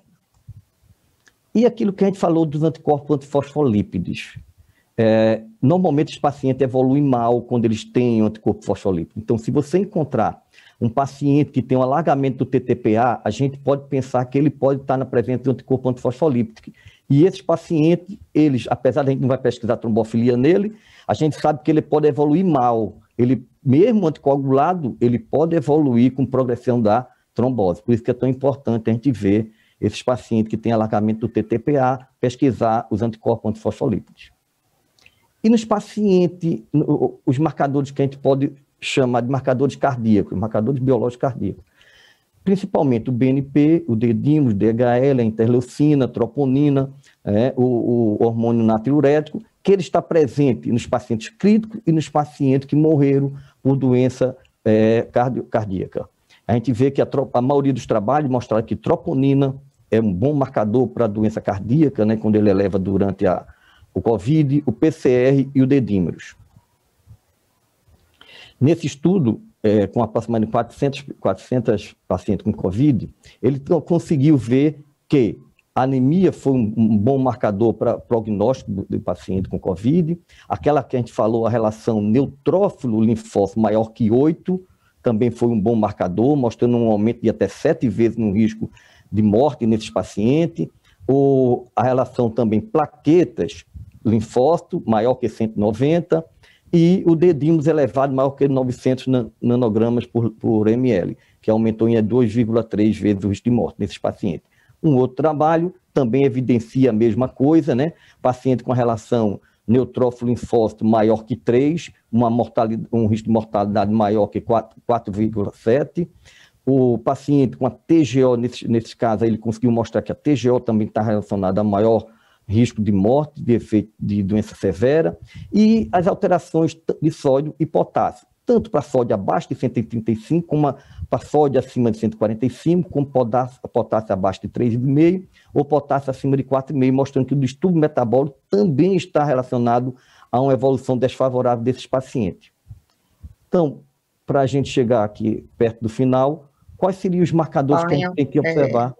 E aquilo que a gente falou dos anticorpos antifosfolípides. É, normalmente os pacientes evoluem mal quando eles têm anticorpo fosfolípido. Então, se você encontrar um paciente que tem um alargamento do TTPA, a gente pode pensar que ele pode estar na presença de anticorpo antifosfolípido. E esses pacientes, eles, apesar de a gente não vai pesquisar trombofilia nele, a gente sabe que ele pode evoluir mal. Ele, mesmo anticoagulado, ele pode evoluir com progressão da trombose. Por isso que é tão importante a gente ver esses pacientes que têm alargamento do TTPA, pesquisar os anticorpos antifosfolípidos. E nos pacientes, os marcadores que a gente pode chama de marcadores cardíacos, marcadores biológicos cardíacos. Principalmente o BNP, o dedimos, DHL, a interleucina, a troponina, é, o, o, hormônio natriurético, que ele está presente nos pacientes críticos e nos pacientes que morreram por doença é, cardíaca. A gente vê que a, a maioria dos trabalhos mostra que troponina é um bom marcador para a doença cardíaca, né, quando ele eleva durante a, o COVID, o PCR e o dedímeros. Nesse estudo, é, com aproximadamente 400, 400 pacientes com Covid, ele conseguiu ver que a anemia foi um, bom marcador para prognóstico do, do, paciente com Covid. Aquela que a gente falou, a relação neutrófilo-linfócito maior que 8, também foi um bom marcador, mostrando um aumento de até 7 vezes no risco de morte nesses pacientes. Ou a relação também plaquetas, linfócito maior que 190, e o dedimos elevado maior que 900 nanogramas por, por ml, que aumentou em 2,3 vezes o risco de morte nesses pacientes. Um outro trabalho também evidencia a mesma coisa, né? Paciente com relação neutrófilo linfócito maior que 3, uma mortalidade, um risco de mortalidade maior que 4,7. O paciente com a TGO, nesse, nesse caso, ele conseguiu mostrar que a TGO também está relacionada a maior risco de morte, de efeito de doença severa, e as alterações de sódio e potássio, tanto para sódio abaixo de 135, como para sódio acima de 145, como potássio, abaixo de 3,5, ou potássio acima de 4,5, mostrando que o distúrbio metabólico também está relacionado a uma evolução desfavorável desses pacientes. Então, para a gente chegar aqui perto do final, quais seriam os marcadores Paulinho, que a gente tem que é, observar?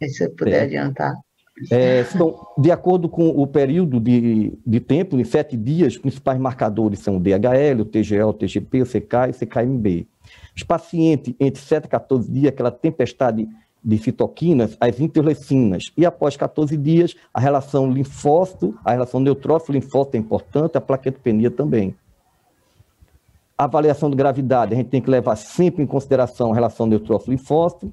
É, se você puder é. adiantar. É, de acordo com o período de, de tempo, em sete dias, os principais marcadores são o DHL, o TGL, o TGP, o CK e o CKMB. Os pacientes, entre 7 e 14 dias, aquela tempestade de citoquinas, as interleucinas. E após 14 dias, a relação linfócito, a relação neutrófilo-linfócito é importante, a plaquetopenia também. A avaliação de gravidade, a gente tem que levar sempre em consideração a relação neutrófilo-linfócito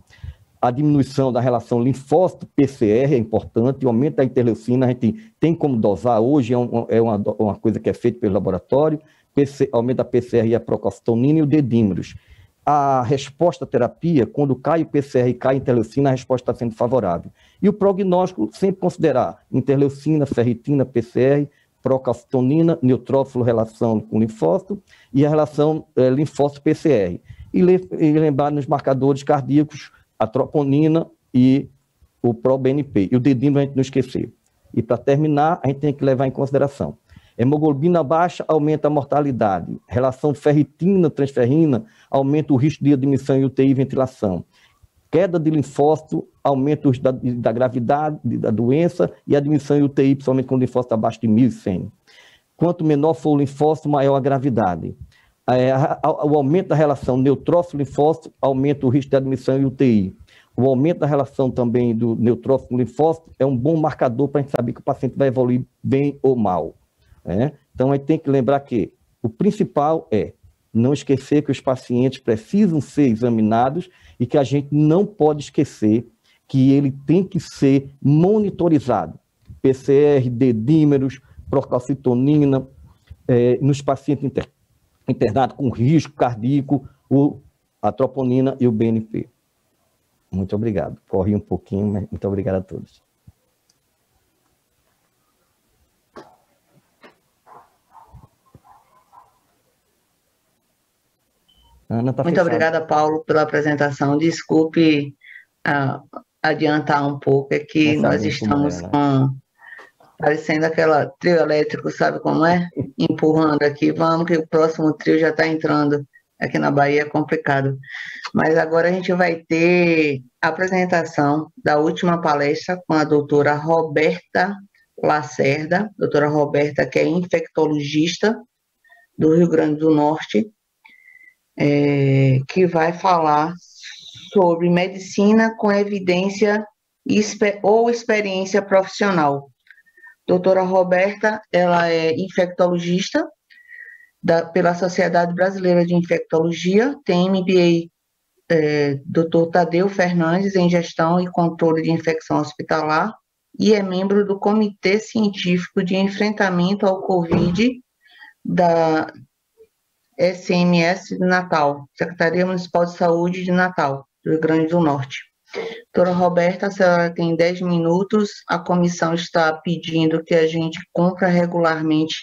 a diminuição da relação linfócito-PCR é importante, o aumento da interleucina, a gente tem como dosar, hoje é, um, é uma, uma, coisa que é feita pelo laboratório, PC, aumento da PCR e a procalcitonina e o dedímeros. A resposta à terapia, quando cai o PCR e cai a interleucina, a resposta está sendo favorável. E o prognóstico, sempre considerar interleucina, ferritina, PCR, procalcitonina, neutrófilo, relação com linfócito, e a relação é, linfócito-PCR. E, e lembrar nos marcadores cardíacos, a troponina e o ProBNP. E o dedinho a gente não esquecer. E para terminar, a gente tem que levar em consideração. Hemoglobina baixa aumenta a mortalidade. Relação ferritina-transferrina aumenta o risco de admissão em UTI e ventilação. Queda de linfócito aumenta o risco da, da gravidade da doença e admissão em UTI, principalmente quando o linfócito abaixo de 1.100. Quanto menor for o linfócito, maior a gravidade o aumento da relação neutrófilo-linfócito aumenta o risco de admissão em UTI. O aumento da relação também do neutrófilo com linfócito é um bom marcador para a gente saber que o paciente vai evoluir bem ou mal. Né? Então, a gente tem que lembrar que o principal é não esquecer que os pacientes precisam ser examinados e que a gente não pode esquecer que ele tem que ser monitorizado. PCR, dedímeros, procalcitonina, é, nos pacientes inter, internados com risco cardíaco, o, a troponina e o BNP. Muito obrigado. Corri um pouquinho, mas muito obrigado a todos. Ana tá Muito obrigada, Paulo, pela apresentação. Desculpe uh, adiantar um pouco, é que nós estamos com parecendo aquela trio elétrico, sabe como é? Empurrando aqui, vamos que o próximo trio já está entrando aqui na Bahia, é complicado. Mas agora a gente vai ter a apresentação da última palestra com a doutora Roberta Lacerda, doutora Roberta, que é infectologista do Rio Grande do Norte, é, que vai falar sobre medicina com evidência ou experiência profissional. Doutora Roberta, ela é infectologista da, pela Sociedade Brasileira de Infectologia, tem MBA é, Dr. Tadeu Fernandes em Gestão e Controle de Infecção Hospitalar e é membro do Comitê Científico de Enfrentamento ao Covid da SMS de Natal, Secretaria Municipal de Saúde de Natal, do Rio Grande do Norte. Doutora Roberta, a senhora tem 10 minutos. A comissão está pedindo que a gente cumpra regularmente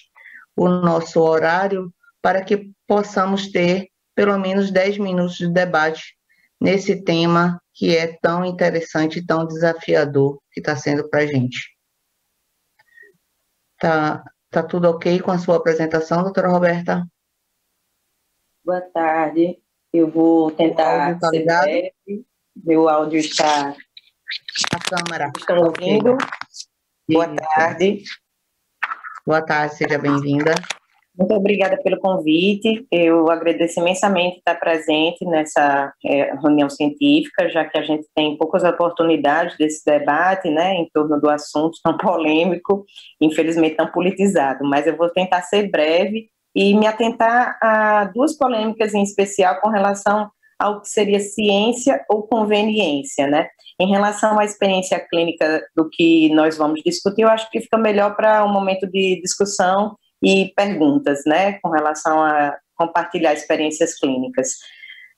o nosso horário para que possamos ter pelo menos 10 minutos de debate nesse tema que é tão interessante e tão desafiador que está sendo para a gente. Tá, tá tudo ok com a sua apresentação, doutora Roberta? Boa tarde. Eu vou tentar ser breve. Meu áudio está. A câmera. Estão ouvindo? Boa tarde. Boa tarde, seja bem-vinda. Muito obrigada pelo convite. Eu agradeço imensamente estar presente nessa é, reunião científica, já que a gente tem poucas oportunidades desse debate, né, em torno do assunto tão polêmico, infelizmente tão politizado. Mas eu vou tentar ser breve e me atentar a duas polêmicas em especial com relação ao que seria ciência ou conveniência, né? Em relação à experiência clínica do que nós vamos discutir, eu acho que fica melhor para um momento de discussão e perguntas, né, com relação a compartilhar experiências clínicas.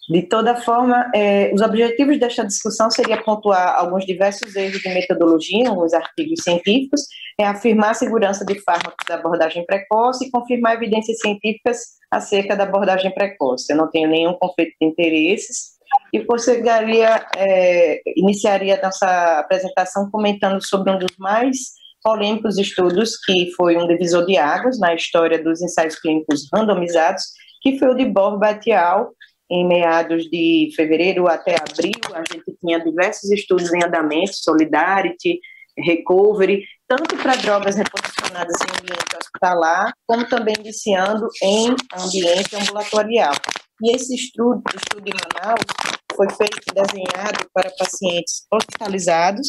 De toda forma, é, os objetivos desta discussão seria pontuar alguns diversos erros de metodologia alguns artigos científicos, é afirmar a segurança de fármacos da abordagem precoce e confirmar evidências científicas acerca da abordagem precoce. Eu não tenho nenhum conflito de interesses e conseguiria, é, iniciaria nossa apresentação comentando sobre um dos mais polêmicos estudos que foi um divisor de águas na história dos ensaios clínicos randomizados, que foi o de Borbat et al., em meados de fevereiro até abril, a gente tinha diversos estudos em andamento, Solidarity, Recovery, tanto para drogas reposicionadas em ambiente hospitalar, como também iniciando em ambiente ambulatorial. E esse estudo, estudo em Manaus foi feito, desenhado para pacientes hospitalizados,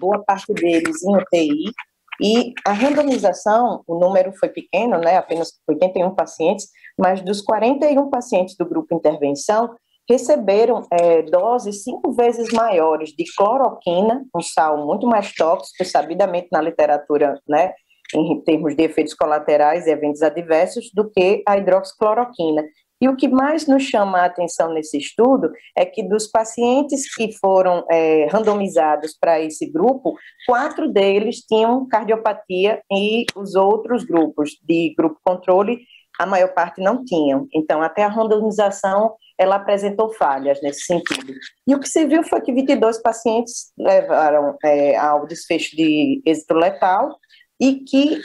boa parte deles em UTI, e a randomização, o número foi pequeno, né, apenas 81 pacientes, mas dos 41 pacientes do grupo intervenção, receberam é, doses cinco vezes maiores de cloroquina, um sal muito mais tóxico, sabidamente na literatura, né, em termos de efeitos colaterais e eventos adversos, do que a hidroxicloroquina. E o que mais nos chama a atenção nesse estudo é que dos pacientes que foram é, randomizados para esse grupo, quatro deles tinham cardiopatia e os outros grupos de grupo controle, a maior parte não tinham. Então, até a randomização, ela apresentou falhas nesse sentido. E o que se viu foi que 22 pacientes levaram é, ao desfecho de êxito letal e que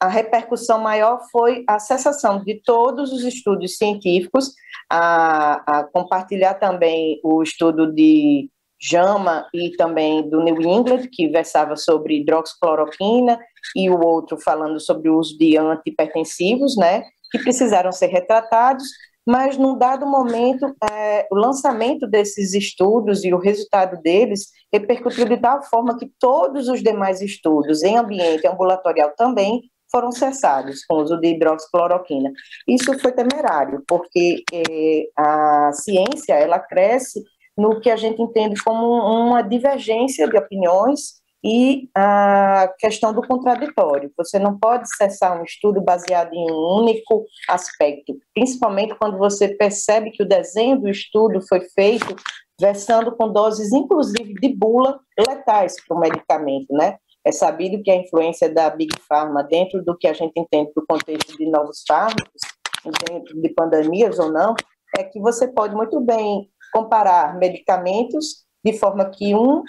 a repercussão maior foi a cessação de todos os estudos científicos, a, a compartilhar também o estudo de JAMA e também do New England, que versava sobre hidroxicloroquina, e o outro falando sobre o uso de antipertensivos, né, que precisaram ser retratados, mas num dado momento, é, o lançamento desses estudos e o resultado deles repercutiu de tal forma que todos os demais estudos em ambiente ambulatorial também foram cessados com o uso de hidroxicloroquina. Isso foi temerário, porque é, a ciência ela cresce no que a gente entende como uma divergência de opiniões e a questão do contraditório. Você não pode cessar um estudo baseado em um único aspecto, principalmente quando você percebe que o desenho do estudo foi feito versando com doses, inclusive, de bula letais para o medicamento, né? É sabido que a influência da Big Pharma dentro do que a gente entende do contexto de novos fármacos, de pandemias ou não, é que você pode muito bem comparar medicamentos de forma que um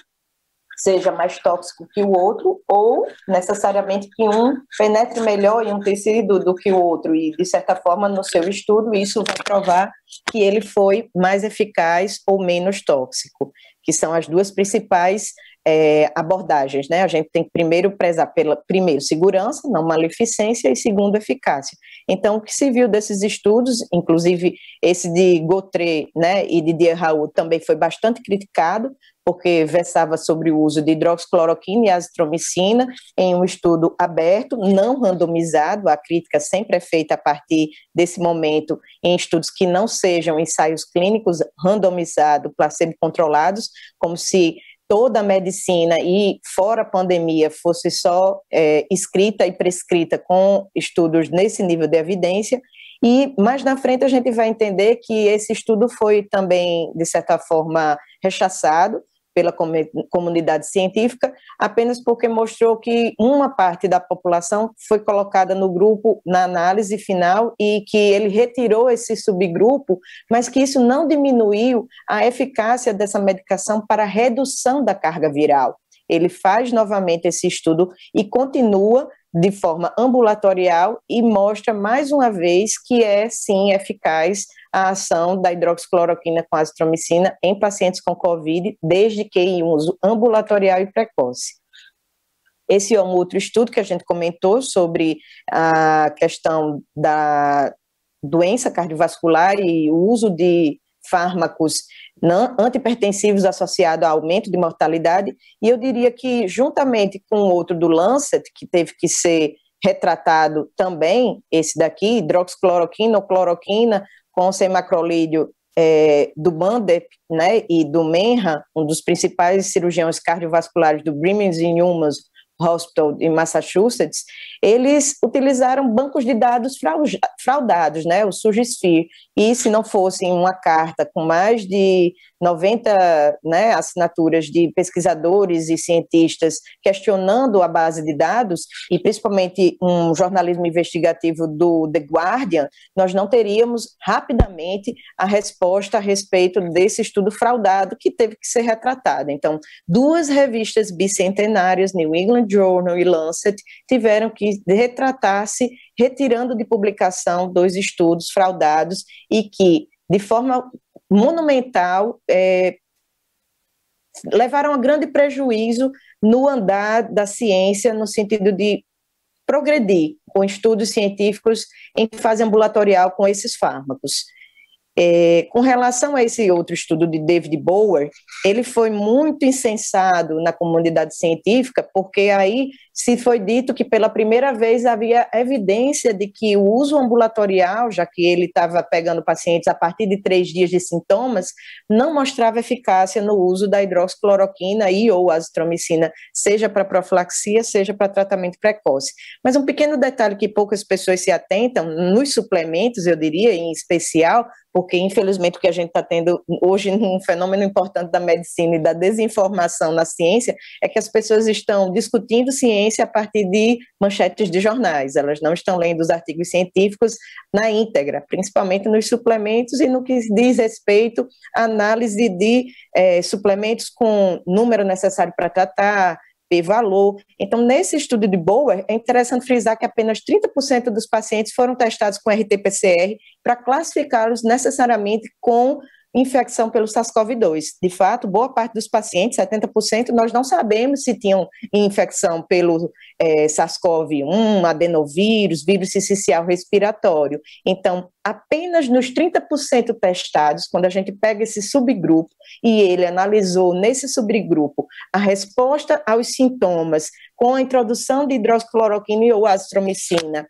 seja mais tóxico que o outro, ou necessariamente que um penetre melhor em um tecido do que o outro, e de certa forma, no seu estudo, isso vai provar que ele foi mais eficaz ou menos tóxico, que são as duas principais é, abordagens, né? A gente tem que primeiro prezar pela, primeiro, segurança, não maleficência, e segundo, eficácia. Então, o que se viu desses estudos, inclusive esse de Gautré, né, e de Dier Raoult também foi bastante criticado, porque versava sobre o uso de hidroxicloroquina e azitromicina em um estudo aberto, não randomizado, a crítica sempre é feita a partir desse momento em estudos que não sejam ensaios clínicos randomizados, placebo-controlados, como se toda a medicina e fora a pandemia fosse só é, escrita e prescrita com estudos nesse nível de evidência, e mais na frente a gente vai entender que esse estudo foi também, de certa forma, rechaçado, pela comunidade científica, apenas porque mostrou que uma parte da população foi colocada no grupo na análise final e que ele retirou esse subgrupo, mas que isso não diminuiu a eficácia dessa medicação para a redução da carga viral. Ele faz novamente esse estudo e continua de forma ambulatorial e mostra mais uma vez que é sim eficaz a ação da hidroxicloroquina com azitromicina em pacientes com COVID, desde que em uso ambulatorial e precoce. Esse é um outro estudo que a gente comentou sobre a questão da doença cardiovascular e o uso de fármacos antipertensivos associado ao aumento de mortalidade, e eu diria que, juntamente com outro do Lancet, que teve que ser retratado também, esse daqui, hidroxicloroquina ou cloroquina com semacrolídeo é, do Bandep né, e do Menha, um dos principais cirurgiões cardiovasculares do Brigham Young Hospital em Massachusetts, eles utilizaram bancos de dados fraudados, né, o Sugisphere, e se não fosse uma carta com mais de 90 né, assinaturas de pesquisadores e cientistas questionando a base de dados, e principalmente um jornalismo investigativo do The Guardian, nós não teríamos rapidamente a resposta a respeito desse estudo fraudado que teve que ser retratado. Então, duas revistas bicentenárias, New England Journal e Lancet, tiveram que retratar-se retirando de publicação dois estudos fraudados e que, de forma monumental, é, levaram a grande prejuízo no andar da ciência, no sentido de progredir com estudos científicos em fase ambulatorial com esses fármacos. É, com relação a esse outro estudo de David Bower, ele foi muito insensado na comunidade científica, porque aí se foi dito que pela primeira vez havia evidência de que o uso ambulatorial, já que ele estava pegando pacientes a partir de três dias de sintomas, não mostrava eficácia no uso da hidroxicloroquina e ou azitromicina, seja para profilaxia, seja para tratamento precoce. Mas um pequeno detalhe que poucas pessoas se atentam, nos suplementos, eu diria, em especial, porque infelizmente o que a gente está tendo hoje um fenômeno importante da medicina e da desinformação na ciência é que as pessoas estão discutindo ciência ciência a partir de manchetes de jornais, elas não estão lendo os artigos científicos na íntegra, principalmente nos suplementos e no que diz respeito à análise de é, suplementos com número necessário para tratar, p-valor. Então, nesse estudo de Bower, é interessante frisar que apenas 30% dos pacientes foram testados com RT-PCR para classificá-los necessariamente com infecção pelo SARS-CoV-2. De fato, boa parte dos pacientes, 70%, nós não sabemos se tinham infecção pelo é, SARS-CoV-1, adenovírus, vírus sicicial respiratório. Então, apenas nos 30% testados, quando a gente pega esse subgrupo e ele analisou nesse subgrupo a resposta aos sintomas com a introdução de hidroxicloroquina ou azitromicina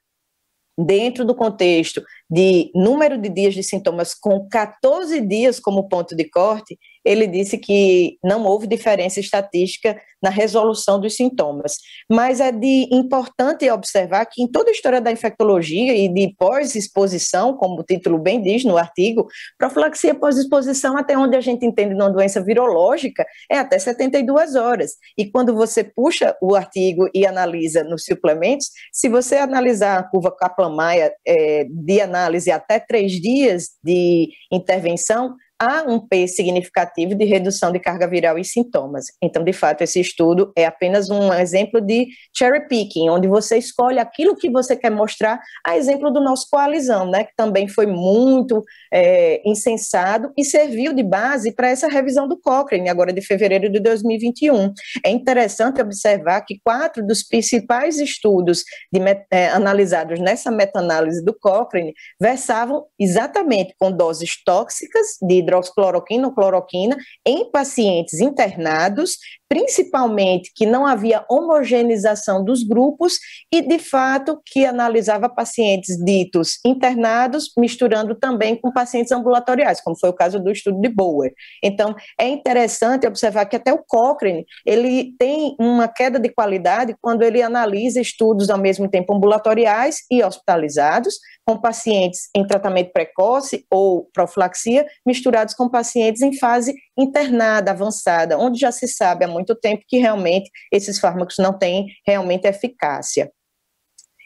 dentro do contexto de número de dias de sintomas com 14 dias como ponto de corte, ele disse que não houve diferença estatística na resolução dos sintomas. Mas é de importante observar que em toda a história da infectologia e de pós-exposição, como o título bem diz no artigo, profilaxia pós-exposição, até onde a gente entende numa doença virológica, é até 72 horas. E quando você puxa o artigo e analisa nos suplementos, se você analisar a curva Kaplan-Meier é, de análise até três dias de intervenção, há um P significativo de redução de carga viral e sintomas. Então, de fato, esse estudo é apenas um exemplo de cherry picking, onde você escolhe aquilo que você quer mostrar, a exemplo do nosso coalizão, né, que também foi muito é, insensado e serviu de base para essa revisão do Cochrane, agora de fevereiro de 2021. É interessante observar que quatro dos principais estudos de, é, analisados nessa meta-análise do Cochrane versavam exatamente com doses tóxicas de hidroxicloroquina ou cloroquina em pacientes internados principalmente que não havia homogeneização dos grupos e, de fato, que analisava pacientes ditos internados, misturando também com pacientes ambulatoriais, como foi o caso do estudo de Bower. Então, é interessante observar que até o Cochrane, ele tem uma queda de qualidade quando ele analisa estudos ao mesmo tempo ambulatoriais e hospitalizados, com pacientes em tratamento precoce ou profilaxia, misturados com pacientes em fase internada, avançada, onde já se sabe há muito tempo que realmente esses fármacos não têm realmente eficácia.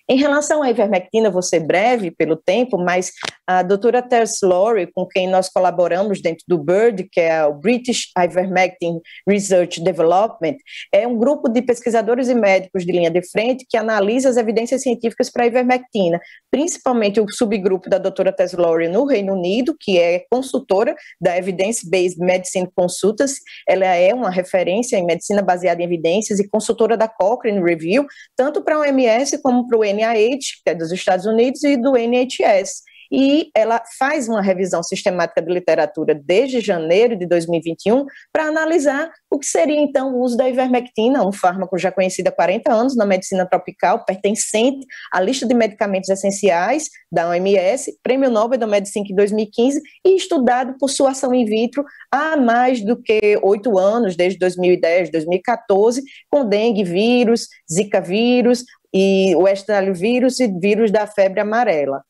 Em relação à ivermectina, vou ser breve pelo tempo, mas a doutora Tess Lowry, com quem nós colaboramos dentro do BIRD, que é o British Ivermectin Research Development, é um grupo de pesquisadores e médicos de linha de frente que analisa as evidências científicas para a ivermectina, principalmente o subgrupo da doutora Tess Lowry no Reino Unido, que é consultora da Evidence Based Medicine Consultants, ela é uma referência em medicina baseada em evidências e consultora da Cochrane Review, tanto para o OMS como para o NIH, que é dos Estados Unidos, e do NHS e ela faz uma revisão sistemática de literatura desde janeiro de 2021 para analisar o que seria então o uso da ivermectina, um fármaco já conhecido há 40 anos na medicina tropical, pertencente à lista de medicamentos essenciais da OMS, Prêmio Nobel da Medicina em 2015 e estudado por sua ação in vitro há mais do que oito anos, desde 2010, 2014, com dengue vírus, zika vírus, e o vírus e vírus da febre amarela.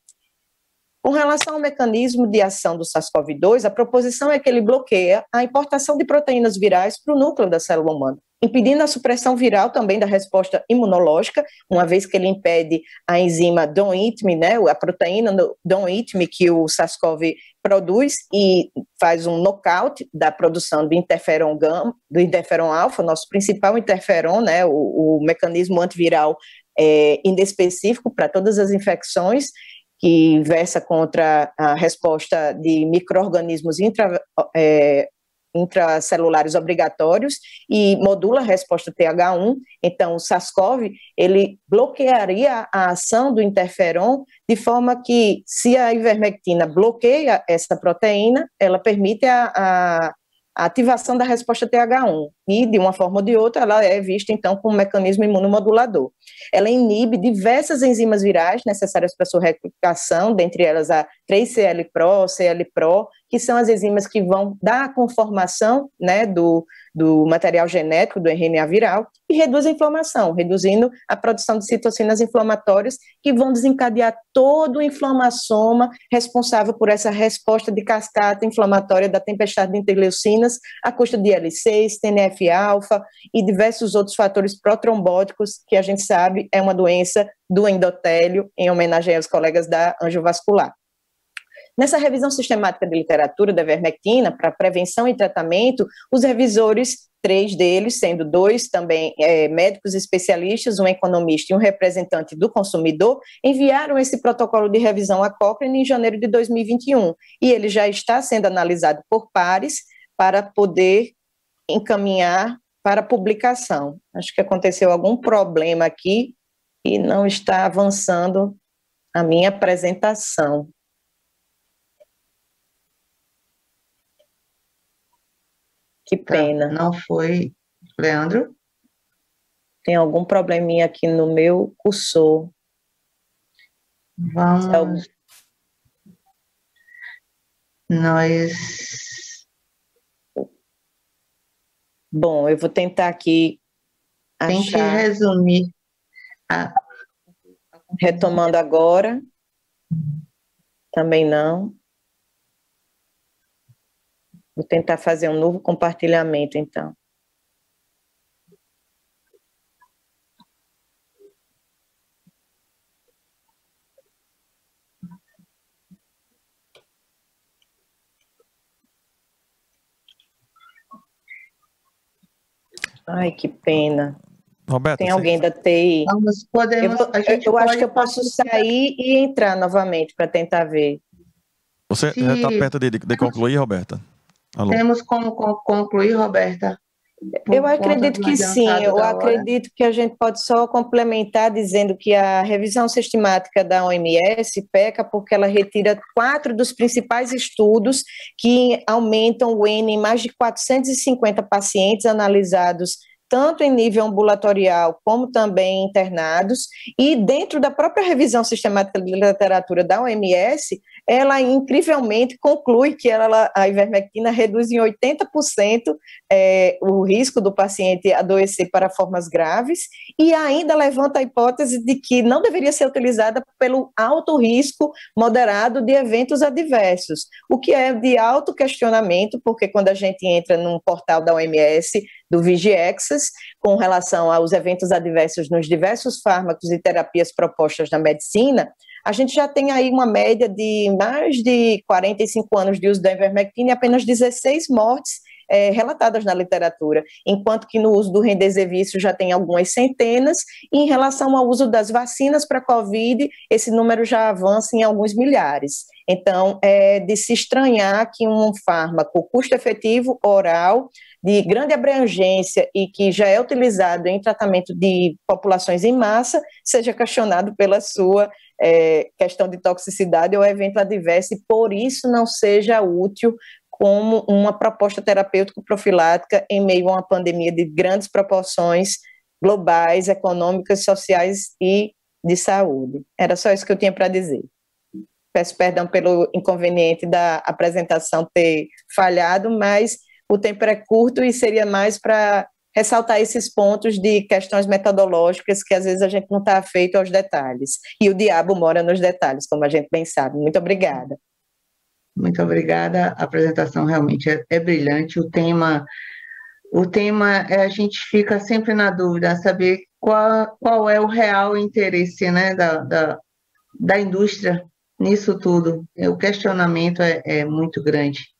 Com relação ao mecanismo de ação do SARS-CoV-2, a proposição é que ele bloqueia a importação de proteínas virais para o núcleo da célula humana, impedindo a supressão viral também da resposta imunológica, uma vez que ele impede a enzima don't-eat-me, né, a proteína don't-eat-me que o SARS-CoV produz e faz um knockout da produção do interferon gama, do interferon alfa, nosso principal interferon, né, o, o mecanismo antiviral é, inespecífico para todas as infecções, que versa contra a resposta de micro-organismos intra, é, intracelulares obrigatórios e modula a resposta TH1. Então, o SARS-CoV, ele bloquearia a ação do interferon de forma que, se a ivermectina bloqueia essa proteína, ela permite a, a a ativação da resposta TH1 e, de uma forma ou de outra, ela é vista, então, como um mecanismo imunomodulador. Ela inibe diversas enzimas virais necessárias para sua replicação, dentre elas a 3CL-PRO, CL-PRO, que são as enzimas que vão dar a conformação né, do, do material genético do RNA viral e reduz a inflamação, reduzindo a produção de citocinas inflamatórias que vão desencadear todo o inflamassoma responsável por essa resposta de cascata inflamatória da tempestade de interleucinas à custa de L6, TNF-alfa e diversos outros fatores protrombóticos que a gente sabe é uma doença do endotélio, em homenagem aos colegas da angiovascular. Nessa revisão sistemática de literatura da vermectina para prevenção e tratamento, os revisores três deles, sendo dois também é, médicos especialistas, um economista e um representante do consumidor, enviaram esse protocolo de revisão à Cochrane em janeiro de 2021. E ele já está sendo analisado por pares para poder encaminhar para publicação. Acho que aconteceu algum problema aqui e não está avançando a minha apresentação. Que pena. Não foi. Leandro? Tem algum probleminha aqui no meu cursor. Vamos. Nós. Bom, eu vou tentar aqui. Tem achar... que resumir. Retomando agora. Também não. Vou tentar fazer um novo compartilhamento, então. Ai, que pena. Roberto, Tem alguém da TI? Vamos, podemos, eu, eu, eu acho que eu posso sair e entrar novamente para tentar ver. Você tá já está perto de, de concluir, Roberta? Alô? Temos como concluir, Roberta? Eu acredito que sim, eu acredito que a gente pode só complementar dizendo que a revisão sistemática da OMS peca porque ela retira quatro dos principais estudos que aumentam o N em mais de 450 pacientes analisados tanto em nível ambulatorial como também internados, e dentro da própria revisão sistemática de literatura da OMS, ela incrivelmente conclui que ela, a ivermectina reduz em 80% é, o risco do paciente adoecer para formas graves e ainda levanta a hipótese de que não deveria ser utilizada pelo alto risco moderado de eventos adversos, o que é de alto questionamento, porque quando a gente entra num portal da OMS, do VigiExas, com relação aos eventos adversos nos diversos fármacos e terapias propostas na medicina, a gente já tem aí uma média de mais de 45 anos de uso da ivermectina e apenas 16 mortes é, relatadas na literatura, enquanto que no uso do remdesivir já tem algumas centenas, e em relação ao uso das vacinas para Covid, esse número já avança em alguns milhares. Então, é de se estranhar que um fármaco custo-efetivo oral de grande abrangência e que já é utilizado em tratamento de populações em massa, seja questionado pela sua é, questão de toxicidade ou evento adverso, e por isso não seja útil como uma proposta terapêutica profilática em meio a uma pandemia de grandes proporções globais, econômicas, sociais e de saúde. Era só isso que eu tinha para dizer. Peço perdão pelo inconveniente da apresentação ter falhado, mas o tempo é curto e seria mais para ressaltar esses pontos de questões metodológicas que às vezes a gente não está feito aos detalhes. E o diabo mora nos detalhes, como a gente bem sabe. Muito obrigada. Muito obrigada. A apresentação realmente é, é brilhante. O tema, o tema é, a gente fica sempre na dúvida, saber qual, qual é o real interesse né, da, da, da indústria nisso tudo. O questionamento é, é muito grande.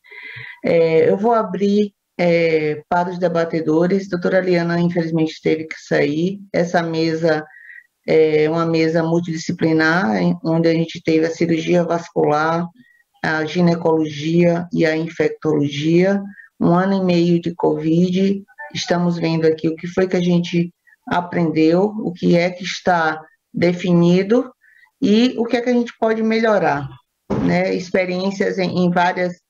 É, eu vou abrir é, para os debatedores. Doutora Liana, infelizmente, teve que sair. Essa mesa é uma mesa multidisciplinar, onde a gente teve a cirurgia vascular, a ginecologia e a infectologia. Um ano e meio de Covid. Estamos vendo aqui o que foi que a gente aprendeu, o que é que está definido e o que é que a gente pode melhorar. Né? Experiências em, em várias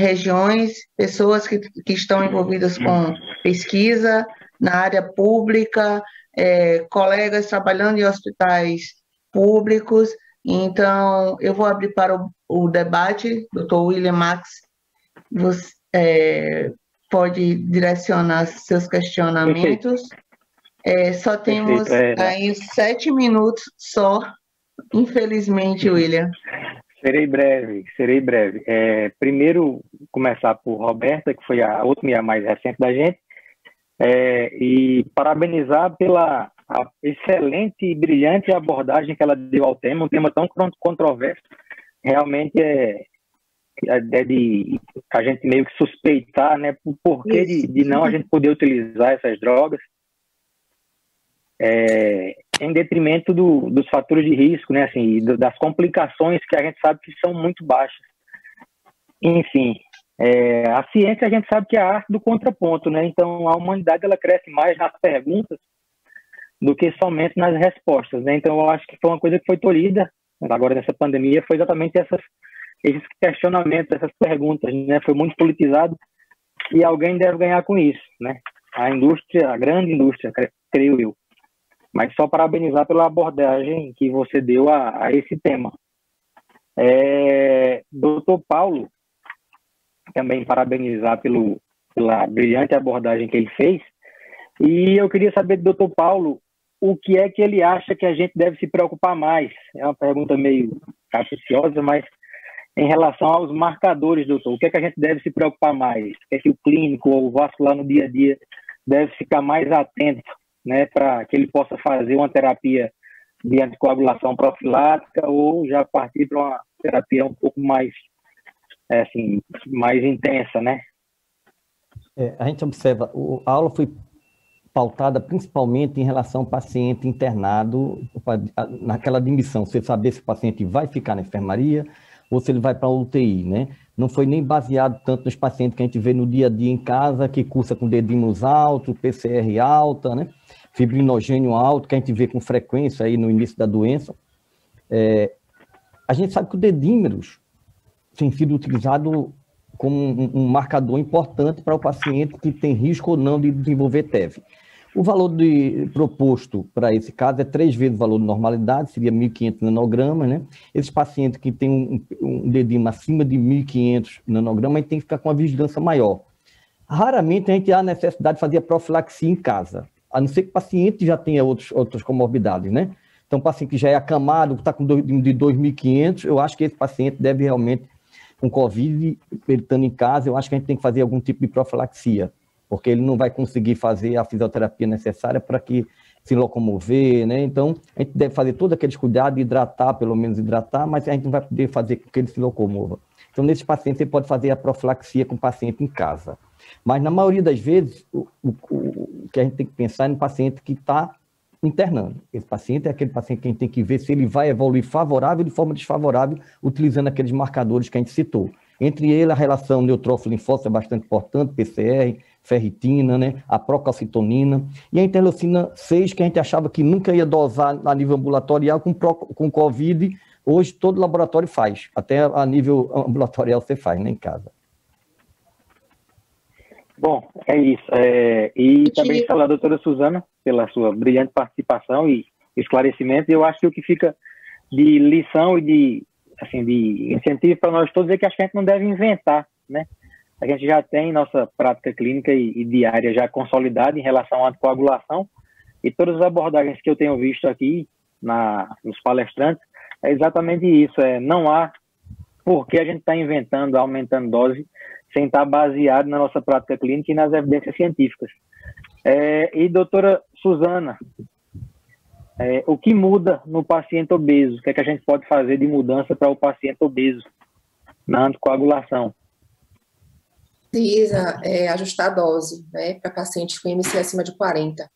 regiões, pessoas que, que estão envolvidas com pesquisa na área pública, é, colegas trabalhando em hospitais públicos. Então, eu vou abrir para o, o debate, doutor William Max, você é, pode direcionar seus questionamentos. É, só temos é. aí sete minutos só, infelizmente, William. Serei breve, serei breve. É, primeiro, começar por Roberta, que foi a última e a mais recente da gente, é, e parabenizar pela excelente e brilhante abordagem que ela deu ao tema, um tema tão controverso. Realmente é, é de a gente meio que suspeitar, né, por porquê de, de não a gente poder utilizar essas drogas, é, em detrimento do, dos fatores de risco, né, assim, das complicações que a gente sabe que são muito baixas. Enfim, é, a ciência a gente sabe que é a arte do contraponto, né? Então a humanidade ela cresce mais nas perguntas do que somente nas respostas, né? Então eu acho que foi uma coisa que foi tolhida agora nessa pandemia foi exatamente essas esses questionamentos, essas perguntas, né? Foi muito politizado e alguém deve ganhar com isso, né? A indústria, a grande indústria, creio eu. Mas só parabenizar pela abordagem que você deu a, a esse tema. É, Doutor Paulo, também parabenizar pelo, pela brilhante abordagem que ele fez. E eu queria saber do doutor Paulo o que é que ele acha que a gente deve se preocupar mais. É uma pergunta meio capciosa, mas em relação aos marcadores, doutor, o que é que a gente deve se preocupar mais? O que é que o clínico ou o vascular no dia a dia deve ficar mais atento, né, para que ele possa fazer uma terapia de anticoagulação profilática ou já partir para uma terapia um pouco mais é, assim, mais intensa, né? É, a gente observa, o, a aula foi pautada principalmente em relação ao paciente internado, naquela admissão, você saber se o paciente vai ficar na enfermaria ou se ele vai para a UTI, né? Não foi nem baseado tanto nos pacientes que a gente vê no dia a dia em casa, que cursa com dedinhos altos, PCR alta, né? Fibrinogênio alto, que a gente vê com frequência aí no início da doença. É, a gente sabe que o dedímeros tem sido utilizado como um, um marcador importante para o paciente que tem risco ou não de desenvolver TEV. O valor de, proposto para esse caso é três vezes o valor de normalidade, seria 1.500 nanogramas, né? Esses pacientes que têm um, um dedinho acima de 1.500 nanogramas, a gente tem que ficar com uma vigilância maior. Raramente a gente há necessidade de fazer a profilaxia em casa, a não ser que o paciente já tenha outros, outras comorbidades, né? Então, o paciente que já é acamado, está com de 2.500, eu acho que esse paciente deve realmente com Covid, ele estando em casa, eu acho que a gente tem que fazer algum tipo de profilaxia, porque ele não vai conseguir fazer a fisioterapia necessária para que se locomover, né? Então, a gente deve fazer todos aqueles cuidados, hidratar, pelo menos hidratar, mas a gente não vai poder fazer com que ele se locomova. Então, nesses pacientes, você pode fazer a profilaxia com o paciente em casa. Mas, na maioria das vezes, o, o, o que a gente tem que pensar é no paciente que está internando. Esse paciente é aquele paciente que a gente tem que ver se ele vai evoluir favorável ou de forma desfavorável, utilizando aqueles marcadores que a gente citou. Entre eles, a relação neutrófilo-linfócito é bastante importante, PCR, ferritina, né, a procalcitonina, e a interleucina 6, que a gente achava que nunca ia dosar a nível ambulatorial com, com Covid, hoje todo laboratório faz, até a nível ambulatorial você faz, né, em casa. Bom, é isso. É, e também falar a doutora Suzana pela sua brilhante participação e esclarecimento. Eu acho que o que fica de lição e de, assim, de incentivo para nós todos é que a gente não deve inventar, né? A gente já tem nossa prática clínica e, e diária já consolidada em relação à anticoagulação e todas as abordagens que eu tenho visto aqui na, nos palestrantes é exatamente isso. É, não há por que a gente está inventando, aumentando dose sem estar baseado na nossa prática clínica e nas evidências científicas. É, e doutora Suzana, é, o que muda no paciente obeso? O que, é que a gente pode fazer de mudança para o paciente obeso na anticoagulação? Precisa é, ajustar a dose né, para pacientes com IMC acima de 40.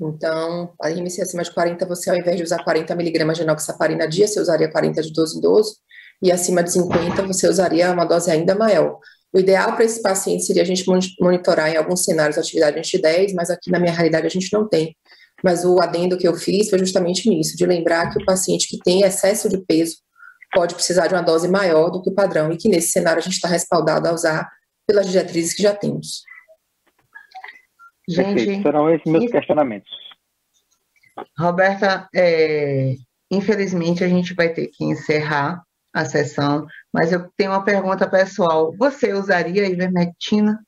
Então, a IMC acima de 40, você ao invés de usar 40 miligramas de enoxaparina dia, você usaria 40 de 12 em 12, e acima de 50 você usaria uma dose ainda maior. O ideal para esse paciente seria a gente monitorar em alguns cenários a atividade anti-10, mas aqui na minha realidade a gente não tem. Mas o adendo que eu fiz foi justamente nisso, de lembrar que o paciente que tem excesso de peso pode precisar de uma dose maior do que o padrão e que nesse cenário a gente está respaldado a usar pelas diretrizes que já temos. Gente, serão esses meus questionamentos. Roberta, é, infelizmente a gente vai ter que encerrar a sessão, mas eu tenho uma pergunta pessoal. Você usaria ivermectina?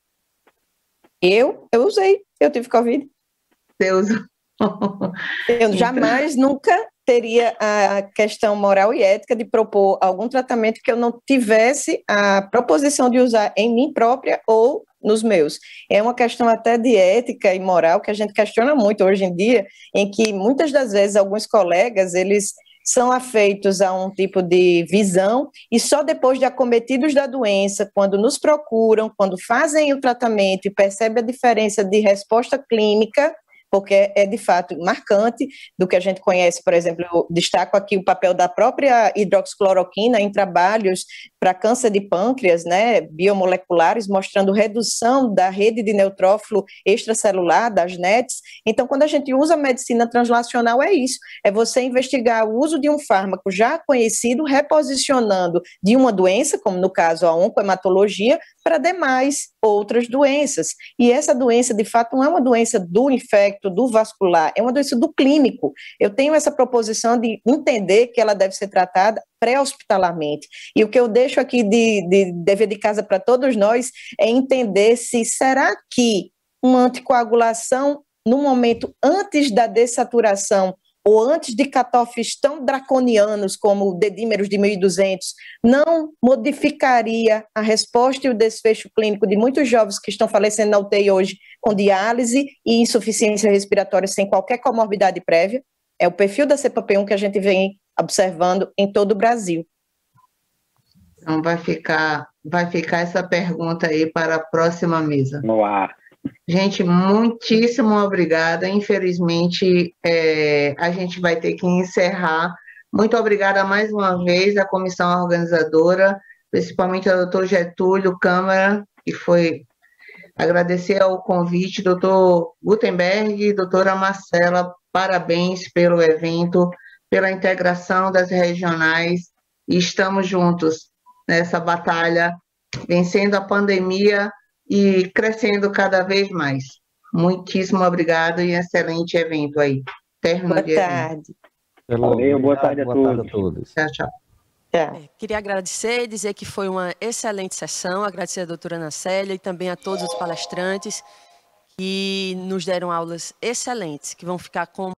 Eu? Eu usei. Eu tive Covid. Você eu jamais, nunca teria a questão moral e ética de propor algum tratamento que eu não tivesse a proposição de usar em mim própria ou nos meus. É uma questão até de ética e moral que a gente questiona muito hoje em dia, em que muitas das vezes alguns colegas, eles são afeitos a um tipo de visão e só depois de acometidos da doença, quando nos procuram, quando fazem o tratamento e percebem a diferença de resposta clínica, porque é de fato marcante do que a gente conhece, por exemplo, eu destaco aqui o papel da própria hidroxicloroquina em trabalhos para câncer de pâncreas, né, biomoleculares, mostrando redução da rede de neutrófilo extracelular, das NETs. Então, quando a gente usa a medicina translacional, é isso, é você investigar o uso de um fármaco já conhecido, reposicionando de uma doença, como no caso a oncohematologia, para demais outras doenças. E essa doença, de fato, não é uma doença do infecto, do vascular, é uma doença do clínico. Eu tenho essa proposição de entender que ela deve ser tratada pré-hospitalarmente. E o que eu deixo aqui de, de dever de casa para todos nós é entender se será que uma anticoagulação no momento antes da dessaturação ou antes de cutoffs tão draconianos como dedímeros de 1.200, não modificaria a resposta e o desfecho clínico de muitos jovens que estão falecendo na UTI hoje com diálise e insuficiência respiratória sem qualquer comorbidade prévia? É o perfil da CPP1 que a gente vem observando em todo o Brasil. Então vai ficar, vai ficar essa pergunta aí para a próxima mesa. No ar. Gente, muitíssimo obrigada. Infelizmente, é, a gente vai ter que encerrar. Muito obrigada mais uma vez à comissão organizadora, principalmente ao doutor Getúlio Câmara, que foi agradecer ao convite, doutor Gutenberg, doutora Marcela, parabéns pelo evento, pela integração das regionais, e estamos juntos nessa batalha, vencendo a pandemia e crescendo cada vez mais. Muitíssimo obrigado e excelente evento aí. Boa tarde. Valeu, boa tarde a boa todos. Tarde a todos. Tchau, tchau. É, queria agradecer e dizer que foi uma excelente sessão, agradecer a doutora Ana Célia e também a todos os palestrantes que nos deram aulas excelentes, que vão ficar com